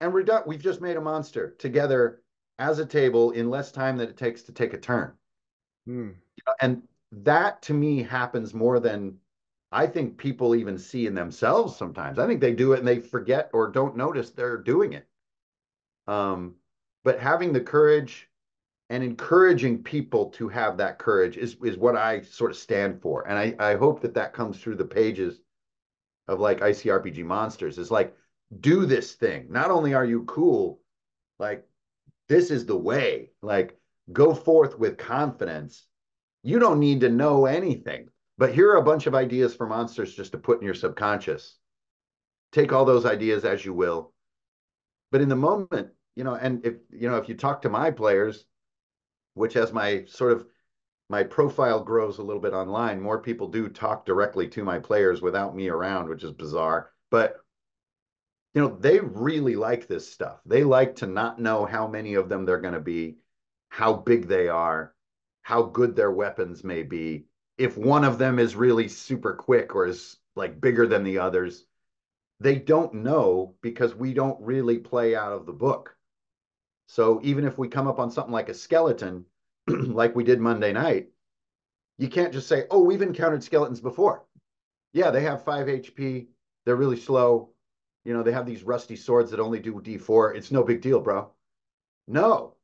And we're done. We've just made a monster together as a table in less time than it takes to take a turn. Hmm. And that to me happens more than I think people even see in themselves sometimes. I think they do it and they forget or don't notice they're doing it. Um, but having the courage and encouraging people to have that courage is is what I sort of stand for. And I I hope that that comes through the pages of like ICRPG Monsters is like do this thing. Not only are you cool, like this is the way. Like go forth with confidence. You don't need to know anything. But here are a bunch of ideas for monsters just to put in your subconscious. Take all those ideas as you will. But in the moment, you know, and if you know, if you talk to my players, which as my sort of my profile grows a little bit online, more people do talk directly to my players without me around, which is bizarre. But you know, they really like this stuff. They like to not know how many of them they're going to be, how big they are, how good their weapons may be. If one of them is really super quick or is like bigger than the others, they don't know because we don't really play out of the book. So even if we come up on something like a skeleton, like we did Monday night, you can't just say, oh, we've encountered skeletons before. Yeah, they have five HP. They're really slow. You know, they have these rusty swords that only do D4. It's no big deal, bro. No.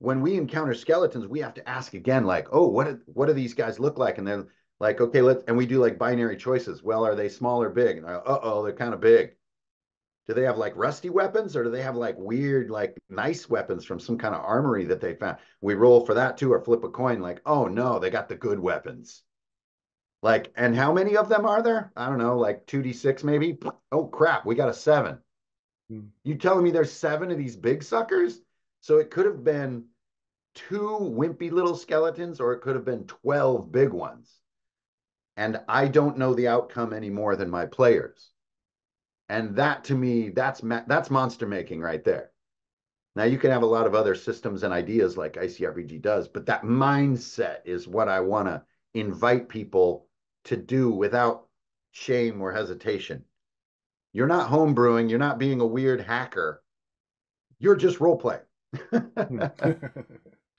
When we encounter skeletons, we have to ask again, like, oh, what do, what do these guys look like? And then like, okay, let's and we do like binary choices. Well, are they small or big? And uh oh, they're kind of big do they have like rusty weapons or do they have like weird like nice weapons from some kind of armory that they found we roll for that too or flip a coin like oh no they got the good weapons like and how many of them are there i don't know like 2d6 maybe oh crap we got a seven hmm. you telling me there's seven of these big suckers so it could have been two wimpy little skeletons or it could have been 12 big ones and i don't know the outcome any more than my players and that to me, that's that's monster making right there. Now you can have a lot of other systems and ideas like ICRPG does, but that mindset is what I want to invite people to do without shame or hesitation. You're not homebrewing, you're not being a weird hacker. You're just role playing. uh,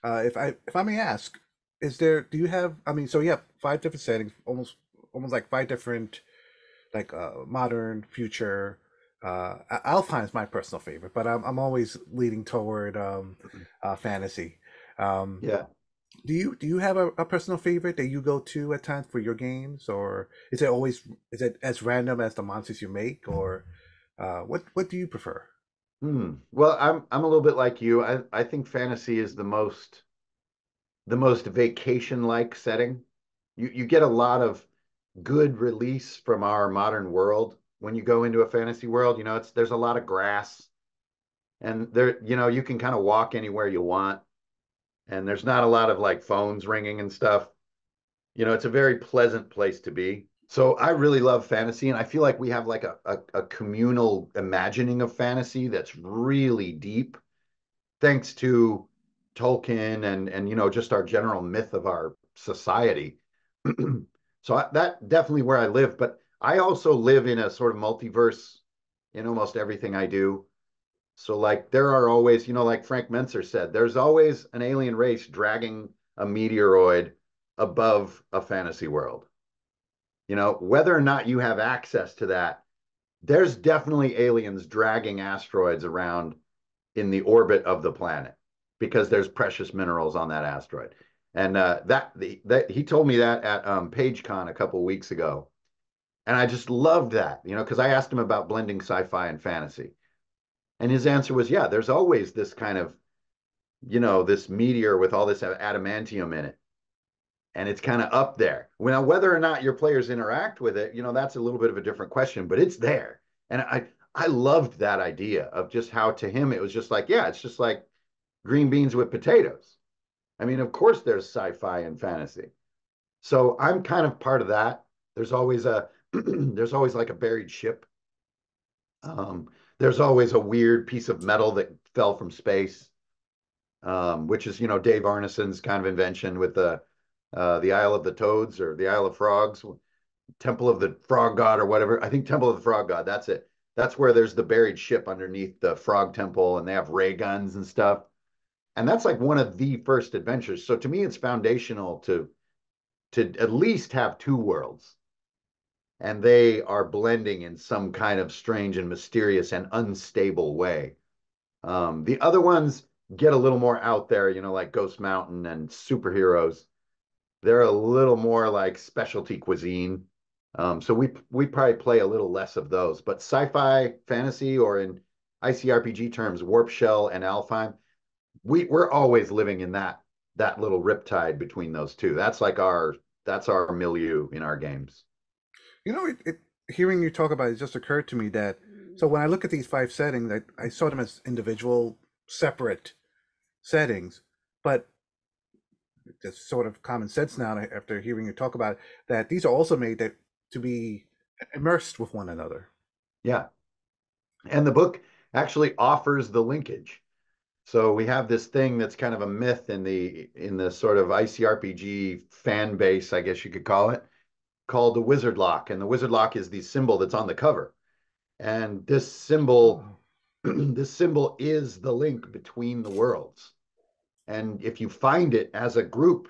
if I if I may ask, is there do you have I mean so you have five different settings, almost almost like five different like uh, modern, future. Uh, Alfheim is my personal favorite, but I'm I'm always leading toward um, mm-hmm. uh, fantasy. Um, yeah. Do you do you have a, a personal favorite that you go to at times for your games, or is it always is it as random as the monsters you make, or uh, what what do you prefer? Hmm. Well, I'm I'm a little bit like you. I I think fantasy is the most the most vacation like setting. You you get a lot of good release from our modern world when you go into a fantasy world you know it's there's a lot of grass and there you know you can kind of walk anywhere you want and there's not a lot of like phones ringing and stuff you know it's a very pleasant place to be so i really love fantasy and i feel like we have like a, a, a communal imagining of fantasy that's really deep thanks to tolkien and and you know just our general myth of our society So I, that definitely where I live, but I also live in a sort of multiverse in almost everything I do. So like there are always, you know, like Frank Mentzer said, there's always an alien race dragging a meteoroid above a fantasy world. You know, whether or not you have access to that, there's definitely aliens dragging asteroids around in the orbit of the planet because there's precious minerals on that asteroid. And uh, that the, that he told me that at um, PageCon a couple weeks ago, and I just loved that, you know, because I asked him about blending sci-fi and fantasy, and his answer was, "Yeah, there's always this kind of you know, this meteor with all this adamantium in it. And it's kind of up there. Now, whether or not your players interact with it, you know, that's a little bit of a different question, but it's there. And I, I loved that idea of just how to him it was just like, yeah, it's just like green beans with potatoes. I mean, of course there's sci-fi and fantasy. So I'm kind of part of that. There's always a there's always like a buried ship. Um, there's always a weird piece of metal that fell from space, um, which is you know Dave Arneson's kind of invention with the uh, the Isle of the Toads or the Isle of Frogs, Temple of the Frog God or whatever. I think Temple of the Frog God. That's it. That's where there's the buried ship underneath the Frog Temple, and they have ray guns and stuff. And that's like one of the first adventures. So to me, it's foundational to to at least have two worlds and they are blending in some kind of strange and mysterious and unstable way. Um, the other ones get a little more out there, you know, like Ghost Mountain and superheroes. They're a little more like specialty cuisine. Um, so we we probably play a little less of those, but sci-fi, fantasy, or in ICRPG terms, Warp Shell and Alfheim, we we're always living in that that little riptide between those two. That's like our that's our milieu in our games. You know, it, it, hearing you talk about it just occurred to me that so when I look at these five settings, I, I saw them as individual, separate settings, but it's sort of common sense now after hearing you talk about it, that these are also made that to be immersed with one another. Yeah, and the book actually offers the linkage. So we have this thing that's kind of a myth in the in the sort of ICRPG fan base, I guess you could call it, called the wizard lock. And the wizard lock is the symbol that's on the cover. And this symbol, oh. this symbol is the link between the worlds. And if you find it as a group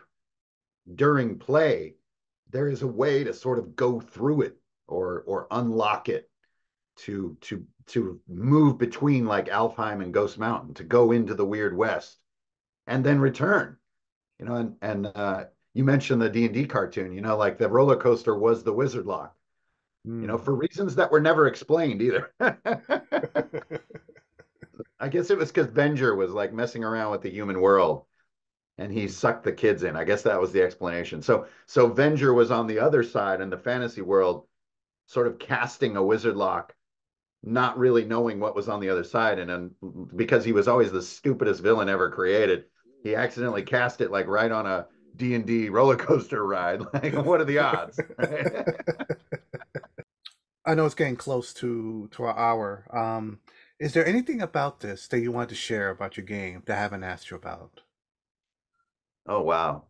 during play, there is a way to sort of go through it or or unlock it to to to move between like Alfheim and Ghost Mountain, to go into the Weird West, and then return. You know, and and uh, you mentioned the D&D cartoon, you know, like the roller coaster was the wizard lock. Mm. You know, hmm. for reasons that were never explained either. I guess it was because Venger was like messing around with the human world and he sucked the kids in. I guess that was the explanation. So so Venger was on the other side in the fantasy world, sort of casting a wizard lock, not really knowing what was on the other side. And then because he was always the stupidest villain ever created, he accidentally cast it like right on a D and D roller coaster ride. Like, what are the odds? I know it's getting close to to our hour. Um, is there anything about this that you want to share about your game that I haven't asked you about? Oh wow.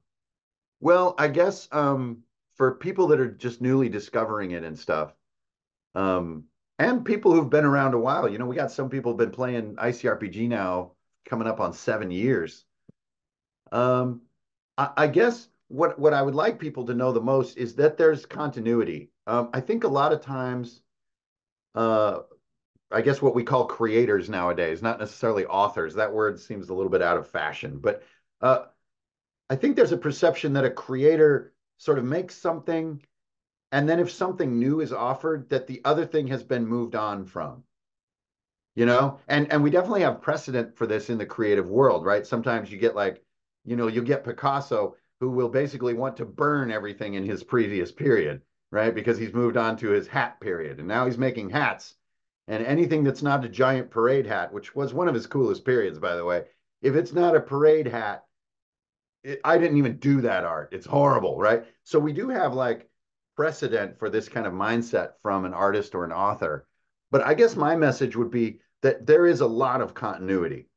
Well, I guess um, for people that are just newly discovering it and stuff, um, and people who've been around a while, you know, we got some people been playing ICRPG now, coming up on seven years. Um, I, guess what what I would like people to know the most is that there's continuity. Um, I think a lot of times, uh, I guess what we call creators nowadays, not necessarily authors. That word seems a little bit out of fashion, but uh, I think there's a perception that a creator sort of makes something, and then if something new is offered, that the other thing has been moved on from. You know, and and we definitely have precedent for this in the creative world, right? Sometimes you get like you know, you get Picasso who will basically want to burn everything in his previous period, right? Because he's moved on to his hat period and now he's making hats. And anything that's not a giant parade hat, which was one of his coolest periods, by the way, if it's not a parade hat, it, I didn't even do that art. It's horrible, right? So we do have like precedent for this kind of mindset from an artist or an author. But I guess my message would be that there is a lot of continuity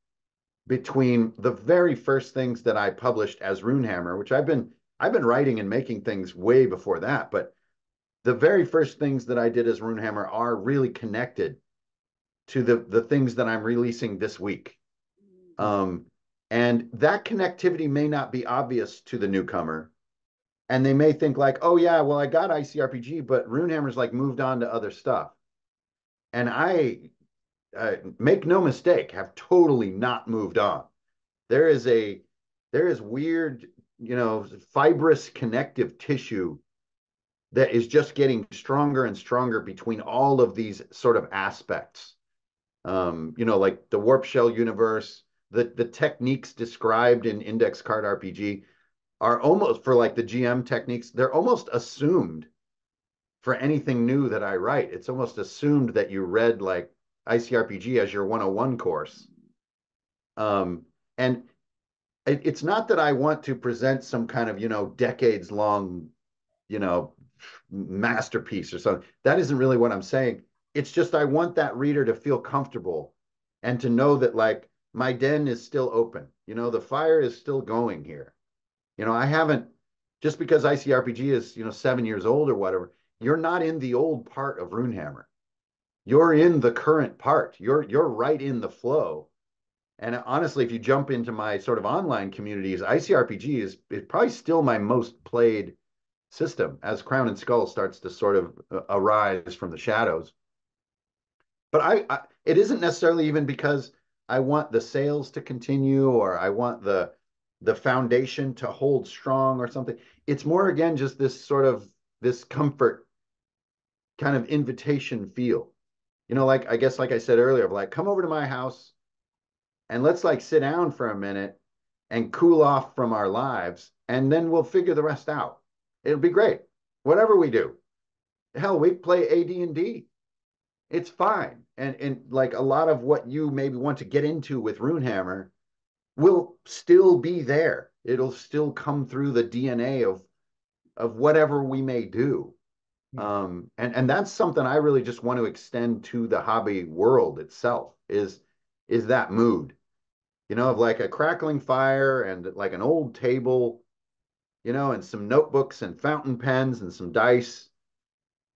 between the very first things that I published as Runehammer, which I've been I've been writing and making things way before that, but the very first things that I did as Runehammer are really connected to the the things that I'm releasing this week. Um, and that connectivity may not be obvious to the newcomer. And they may think like, oh yeah, well, I got ICRPG, but Runehammer's like moved on to other stuff. And I uh, make no mistake, have totally not moved on. There is a there is weird, you know, fibrous connective tissue that is just getting stronger and stronger between all of these sort of aspects. Um, you know, like the warp shell universe, the the techniques described in Index Card RPG are almost for like the GM techniques, they're almost assumed for anything new that I write. It's almost assumed that you read like ICRPG as your 101 course. Um, and it, it's not that I want to present some kind of, you know, decades long, you know, masterpiece or something. That isn't really what I'm saying. It's just I want that reader to feel comfortable and to know that like my den is still open. You know, the fire is still going here. You know, I haven't just because ICRPG is, you know, seven years old or whatever, you're not in the old part of Runehammer. You're in the current part. You're you're right in the flow. And honestly, if you jump into my sort of online communities, ICRPG is, is probably still my most played system as Crown and Skull starts to sort of uh, arise from the shadows. But I, I, it isn't necessarily even because I want the sales to continue or I want the the foundation to hold strong or something. It's more again just this sort of this comfort kind of invitation feel. You know, like I guess like I said earlier, of like come over to my house and let's like sit down for a minute and cool off from our lives and then we'll figure the rest out. It'll be great. Whatever we do. Hell, we play AD&D. It's fine. And and like a lot of what you maybe want to get into with Runehammer will still be there. It'll still come through the DNA of of whatever we may do. Um, and and that's something I really just want to extend to the hobby world itself is is that mood, you know, of like a crackling fire and like an old table, you know, and some notebooks and fountain pens and some dice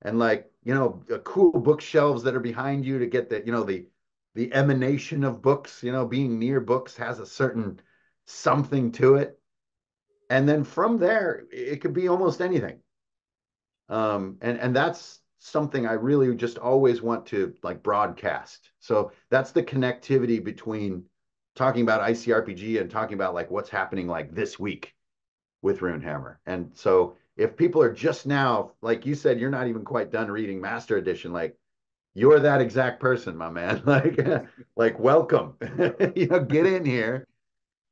and like, you know, cool bookshelves that are behind you to get the, you know, the the emanation of books, you know, being near books has a certain something to it. And then from there, it could be almost anything. Um, and and that's something I really just always want to like broadcast. So that's the connectivity between talking about ICRPG and talking about like what's happening like this week with Runehammer. And so if people are just now, like you said, you're not even quite done reading Master Edition, like you're that exact person, my man. like, like welcome. you know, get in here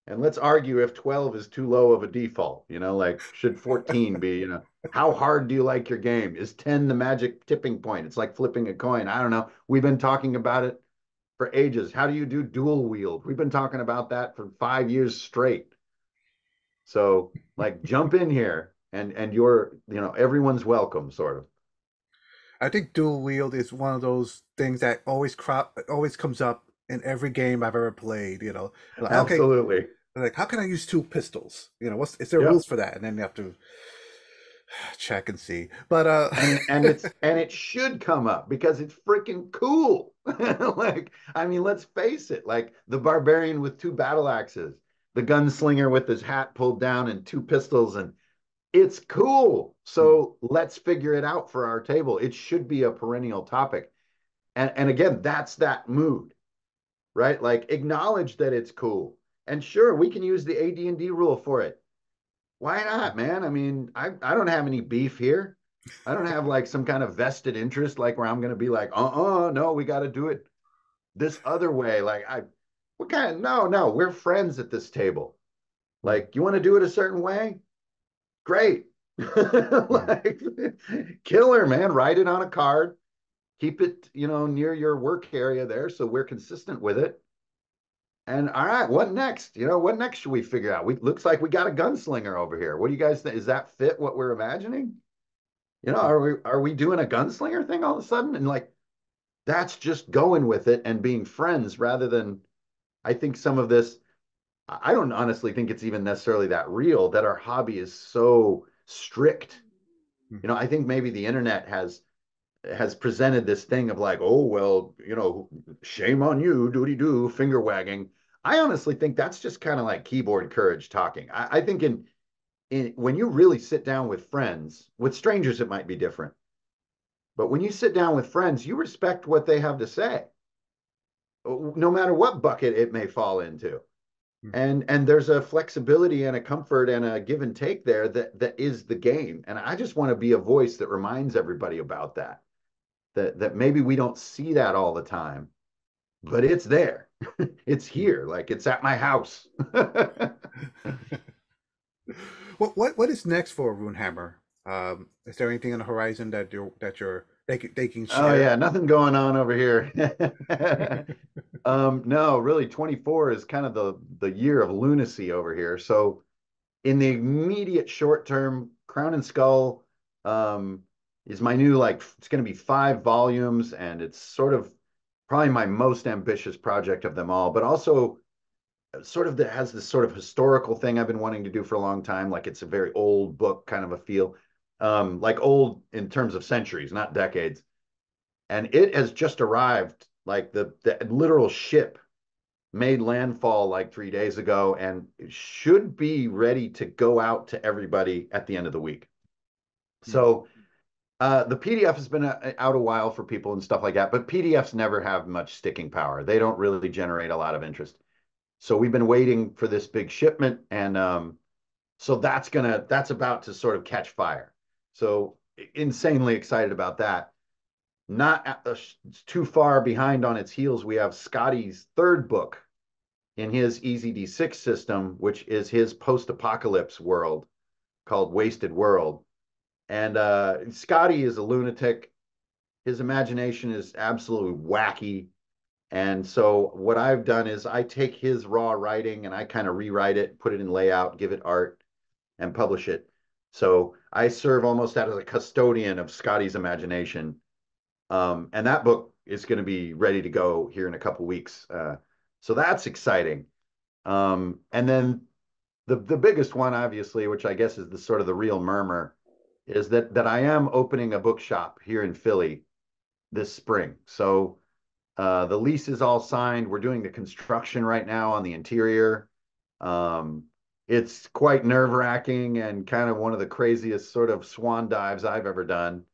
and let's argue if 12 is too low of a default you know like should 14 be you know? How hard do you like your game? Is 10 the magic tipping point? It's like flipping a coin. I don't know. We've been talking about it for ages. How do you do dual wield? We've been talking about that for five years straight. So like jump in here and and you're you know everyone's welcome sort of i think dual wield is one of those things that always crop always comes up in every game I've ever played. You know, like, absolutely. Okay, like, how can I use two pistols? You know, what's is there yep. rules for that? And then you have to check and see. But uh and, and it's and it should come up because it's freaking cool. like, I mean, let's face it, like the barbarian with two battle axes, the gunslinger with his hat pulled down and two pistols, and it's cool. So mm. let's figure it out for our table. It should be a perennial topic. And and again, that's that mood, right? Like acknowledge that it's cool and sure, we can use the AD&D rule for it. Why not, man? I mean, I, I don't have any beef here. I don't have like some kind of vested interest, like where I'm going to be like, uh-uh, no, we got to do it this other way. Like, I, what kind of, no, no, we're friends at this table. Like, you want to do it a certain way? Great. like, killer, man. Write it on a card. Keep it, you know, near your work area there so we're consistent with it. And all right, what next? You know, what next should we figure out? We looks like we got a gunslinger over here. What do you guys think? Is that fit what we're imagining? You know, are we are we doing a gunslinger thing all of a sudden? And like that's just going with it and being friends rather than I think some of this I don't honestly think it's even necessarily that real that our hobby is so strict. Hmm. You know, I think maybe the internet has has presented this thing of like, oh well, you know, shame on you, doody do, finger wagging. I honestly think that's just kind of like keyboard courage talking. I, I think in in when you really sit down with friends, with strangers it might be different. But when you sit down with friends, you respect what they have to say. No matter what bucket it may fall into. Hmm. And and there's a flexibility and a comfort and a give and take there that that is the game. And I just want to be a voice that reminds everybody about that that that maybe we don't see that all the time, but it's there. it's here, like it's at my house. What what what is next for Runehammer? Um, is there anything on the horizon that you're that you're they they can Oh yeah, nothing going on over here. Um, no, really, 24 is kind of the the year of lunacy over here. So in the immediate short term, Crown and Skull um is my new like it's going to be five volumes and it's sort of probably my most ambitious project of them all, but also sort of that has this sort of historical thing I've been wanting to do for a long time. Like it's a very old book kind of a feel, um, like old in terms of centuries, not decades. And it has just arrived, like the the literal ship made landfall like three days ago and should be ready to go out to everybody at the end of the week. So uh, the PDF has been uh, out a while for people and stuff like that, but PDFs never have much sticking power. They don't really generate a lot of interest. So we've been waiting for this big shipment, and um, so that's gonna that's about to sort of catch fire. So insanely excited about that. Not too far behind on its heels, we have Scotty's third book in his EZD6 system, which is his post-apocalypse world called Wasted World. And uh, Scotty is a lunatic. His imagination is absolutely wacky. And so what I've done is I take his raw writing and I kind of rewrite it, put it in layout, give it art, and publish it. So I serve almost as a custodian of Scotty's imagination. Um, and that book is going to be ready to go here in a couple weeks. Uh, so that's exciting. Um, and then the the biggest one, obviously, which I guess is the sort of the real murmur, is that that I am opening a bookshop here in Philly this spring. So uh, the lease is all signed. We're doing the construction right now on the interior. Um, it's quite nerve wracking and kind of one of the craziest sort of swan dives I've ever done.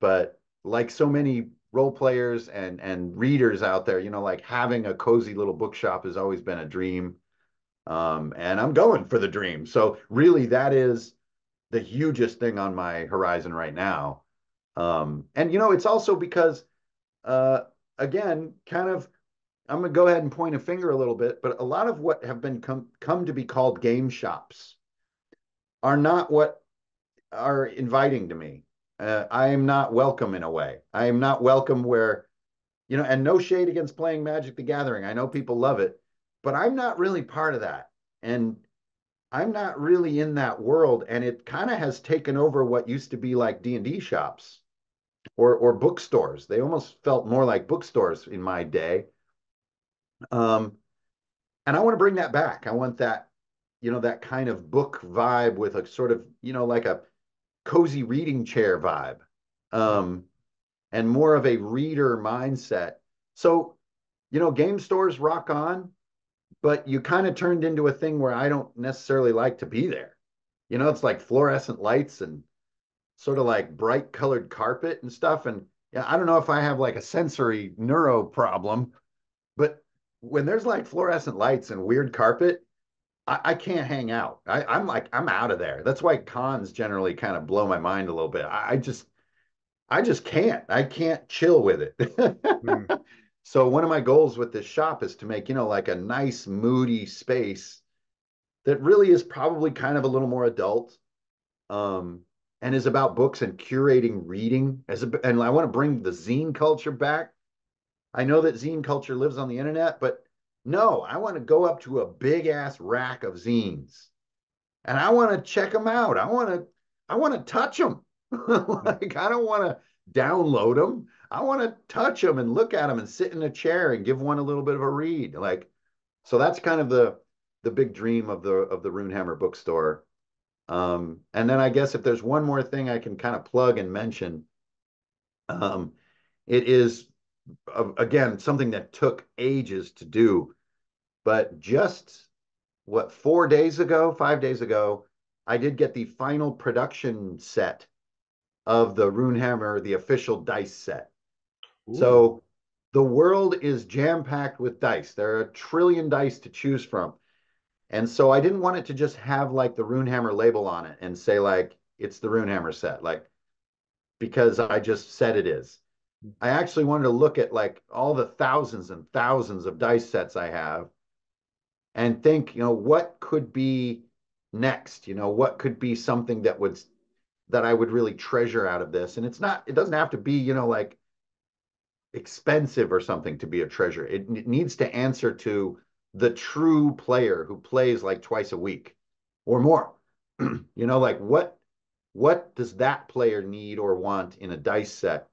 But like so many role players and and readers out there, you know, like having a cozy little bookshop has always been a dream. Um, and I'm going for the dream. So really, that is the hugest thing on my horizon right now. Um, and you know, it's also because uh, again, kind of, I'm gonna go ahead and point a finger a little bit, but a lot of what have been come come to be called game shops are not what are inviting to me. Uh, I am not welcome in a way. I am not welcome where, you know, and no shade against playing Magic the Gathering. I know people love it, but I'm not really part of that. And I'm not really in that world. And it kind of has taken over what used to be like D&D shops or or bookstores. They almost felt more like bookstores in my day. Um, and I want to bring that back. I want that, you know, that kind of book vibe with a sort of, you know, like a cozy reading chair vibe, um, and more of a reader mindset. So, you know, game stores rock on, but you kind of turned into a thing where I don't necessarily like to be there. You know, it's like fluorescent lights and sort of like bright colored carpet and stuff. And yeah, I don't know if I have like a sensory neuro problem, when there's like fluorescent lights and weird carpet, I, I can't hang out. I, I'm like, I'm out of there. That's why cons generally kind of blow my mind a little bit. I, I just, I just can't. I can't chill with Mm, it. so one of my goals with this shop is to make, you know, like a nice moody space that really is probably kind of a little more adult. Um, and is about books and curating reading as a, and I want to bring the zine culture back. I know that zine culture lives on the internet, but no, I want to go up to a big ass rack of zines and I want to check them out. I want to I want to touch them. like I don't want to download them. I want to touch them and look at them and sit in a chair and give one a little bit of a read. Like so that's kind of the the big dream of the of the Runehammer bookstore. Um, and then I guess if there's one more thing I can kind of plug and mention, um, it is again something that took ages to do, but just what four days ago, five days ago, I did get the final production set of the Runehammer, the official dice set. ooh, So the world is jam-packed with dice. There are a trillion dice to choose from. And so I didn't want it to just have like the Runehammer label on it and say like it's the Runehammer set, like because I just said it is. I actually wanted to look at like all the thousands and thousands of dice sets I have and think, you know, what could be next? You know, what could be something that would that I would really treasure out of this? And it's not, it doesn't have to be, you know, like expensive or something to be a treasure. It, it needs to answer to the true player who plays like twice a week or more. you know, like what what does that player need or want in a dice set?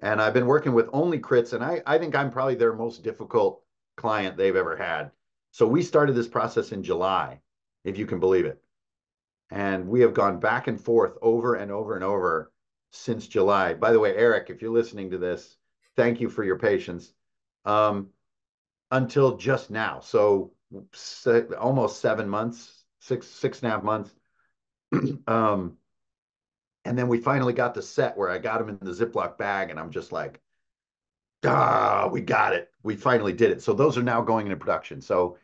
And I've been working with only crits, and I, I think I'm probably their most difficult client they've ever had. So we started this process in July, if you can believe it. And we have gone back and forth over and over and over since July. By the way, Eric, if you're listening to this, thank you for your patience. Um, until just now, so almost seven months, six six and a half months. um, and then we finally got the set where I got him in the Ziploc bag, and I'm just like, ah, we got it. We finally did it. So those are now going into production. So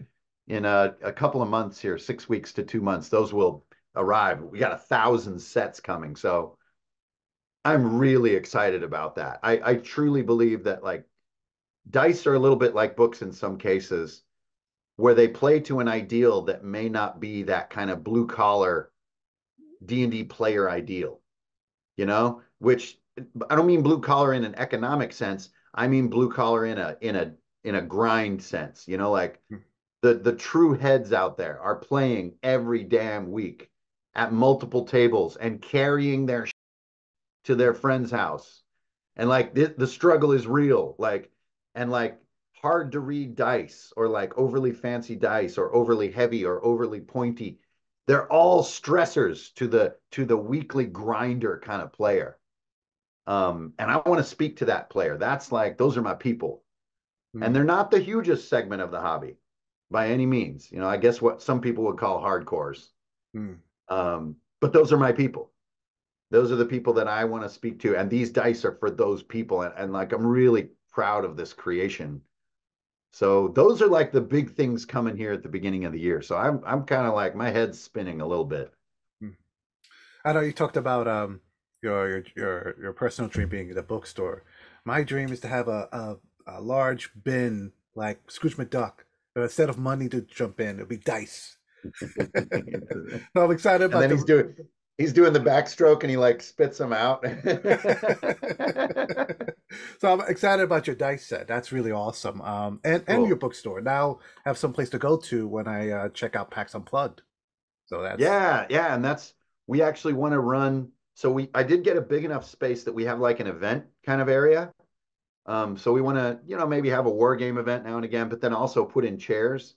in a, a couple of months here, six weeks to two months, those will arrive. We got a thousand sets coming. So I'm really excited about that. I, I truly believe that like dice are a little bit like books in some cases where they play to an ideal that may not be that kind of blue collar D&D player ideal, you know, which I don't mean blue collar in an economic sense. I mean blue collar in a in a in a grind sense, you know, like hmm. the the true heads out there are playing every damn week at multiple tables and carrying their to their friend's house. And like the, the struggle is real. Like and like hard to read dice or like overly fancy dice or overly heavy or overly pointy they're all stressors to the to the weekly grinder kind of player. Um and i want to speak to that player. That's like those are my people. Mm. and they're not the hugest segment of the hobby by any means. You know i guess what some people would call hardcores. Mm. um but those are my people. Those are the people that i want to speak to and these dice are for those people and, and like i'm really proud of this creation so those are like the big things coming here at the beginning of the year. So I'm I'm kind of like my head's spinning a little bit. Hmm. I know you talked about um your your your, your personal dream being the bookstore. My dream is to have a a, a large bin like Scrooge McDuck. But instead of money to jump in, it'll be dice. so I'm excited about. And then the... he's doing he's doing the backstroke and he like spits them out. so I'm excited about your dice set. That's really awesome. Um, and cool. and your bookstore now have some place to go to when I uh, check out PAX Unplugged. So that's yeah, yeah, and that's we actually want to run. So we I did get a big enough space that we have like an event kind of area. Um, so we want to you know maybe have a war game event now and again, but then also put in chairs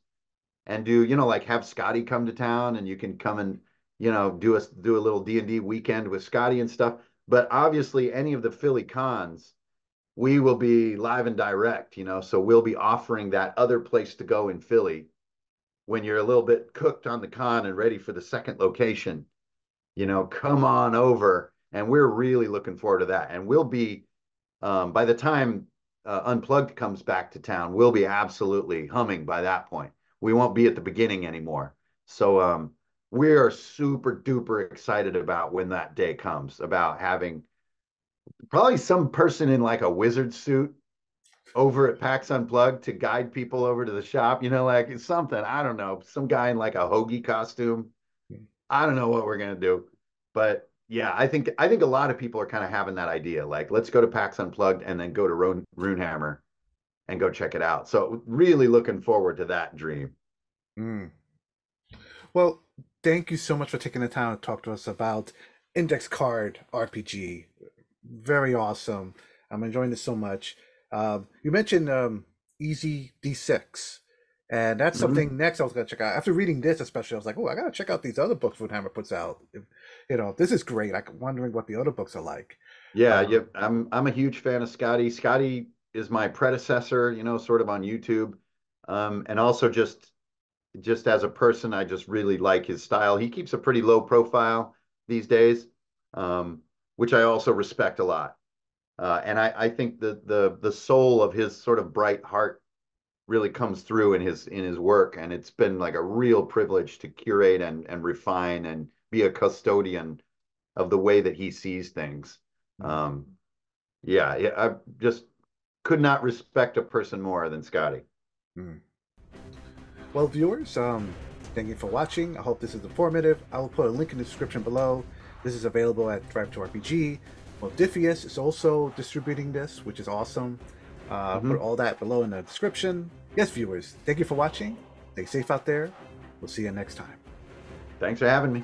and do you know like have Scotty come to town and you can come and you know, do a do a little D and D weekend with Scotty and stuff. But obviously, any of the Philly cons, we will be live and direct. You know, so we'll be offering that other place to go in Philly when you're a little bit cooked on the con and ready for the second location. You know, come on over, and we're really looking forward to that. And we'll be um, by the time uh, Unplugged comes back to town, we'll be absolutely humming by that point. We won't be at the beginning anymore. So um, we are super duper excited about when that day comes about having probably some person in like a wizard suit over at PAX Unplugged to guide people over to the shop. You know, like it's something, I don't know, some guy in like a hoagie costume. I don't know what we're gonna do. But yeah, I think I think a lot of people are kind of having that idea. Like, let's go to PAX Unplugged and then go to Rune, Runehammer and go check it out. So really looking forward to that dream. Mm. Well, thank you so much for taking the time to talk to us about Index Card RPG. Very awesome. I'm enjoying this so much. Um, you mentioned um, Easy D6, and that's mm-hmm. something mm-hmm. next I was going to check out. After reading this, especially, I was like, oh, I got to check out these other books Hammer puts out. You know, this is great. I'm wondering what the other books are like. Yeah, um, yeah, I'm I'm a huge fan of Scotty. Scotty is my predecessor, you know, sort of on YouTube, um, and also just just as a person, I just really like his style. He keeps a pretty low profile these days, um, which I also respect a lot. Uh, and I, I think the the the soul of his sort of bright heart really comes through in his in his work, and it's been like a real privilege to curate and and refine and be a custodian of the way that he sees things. Um, Yeah, yeah, I just could not respect a person more than Scotty. Mm. Well, viewers, um, thank you for watching. I hope this is informative. I will put a link in the description below. This is available at Drive to RPG. Modiphius is also distributing this, which is awesome. Uh, Mhm. Put all that below in the description. Yes, viewers, thank you for watching. Stay safe out there. We'll see you next time. Thanks for having me.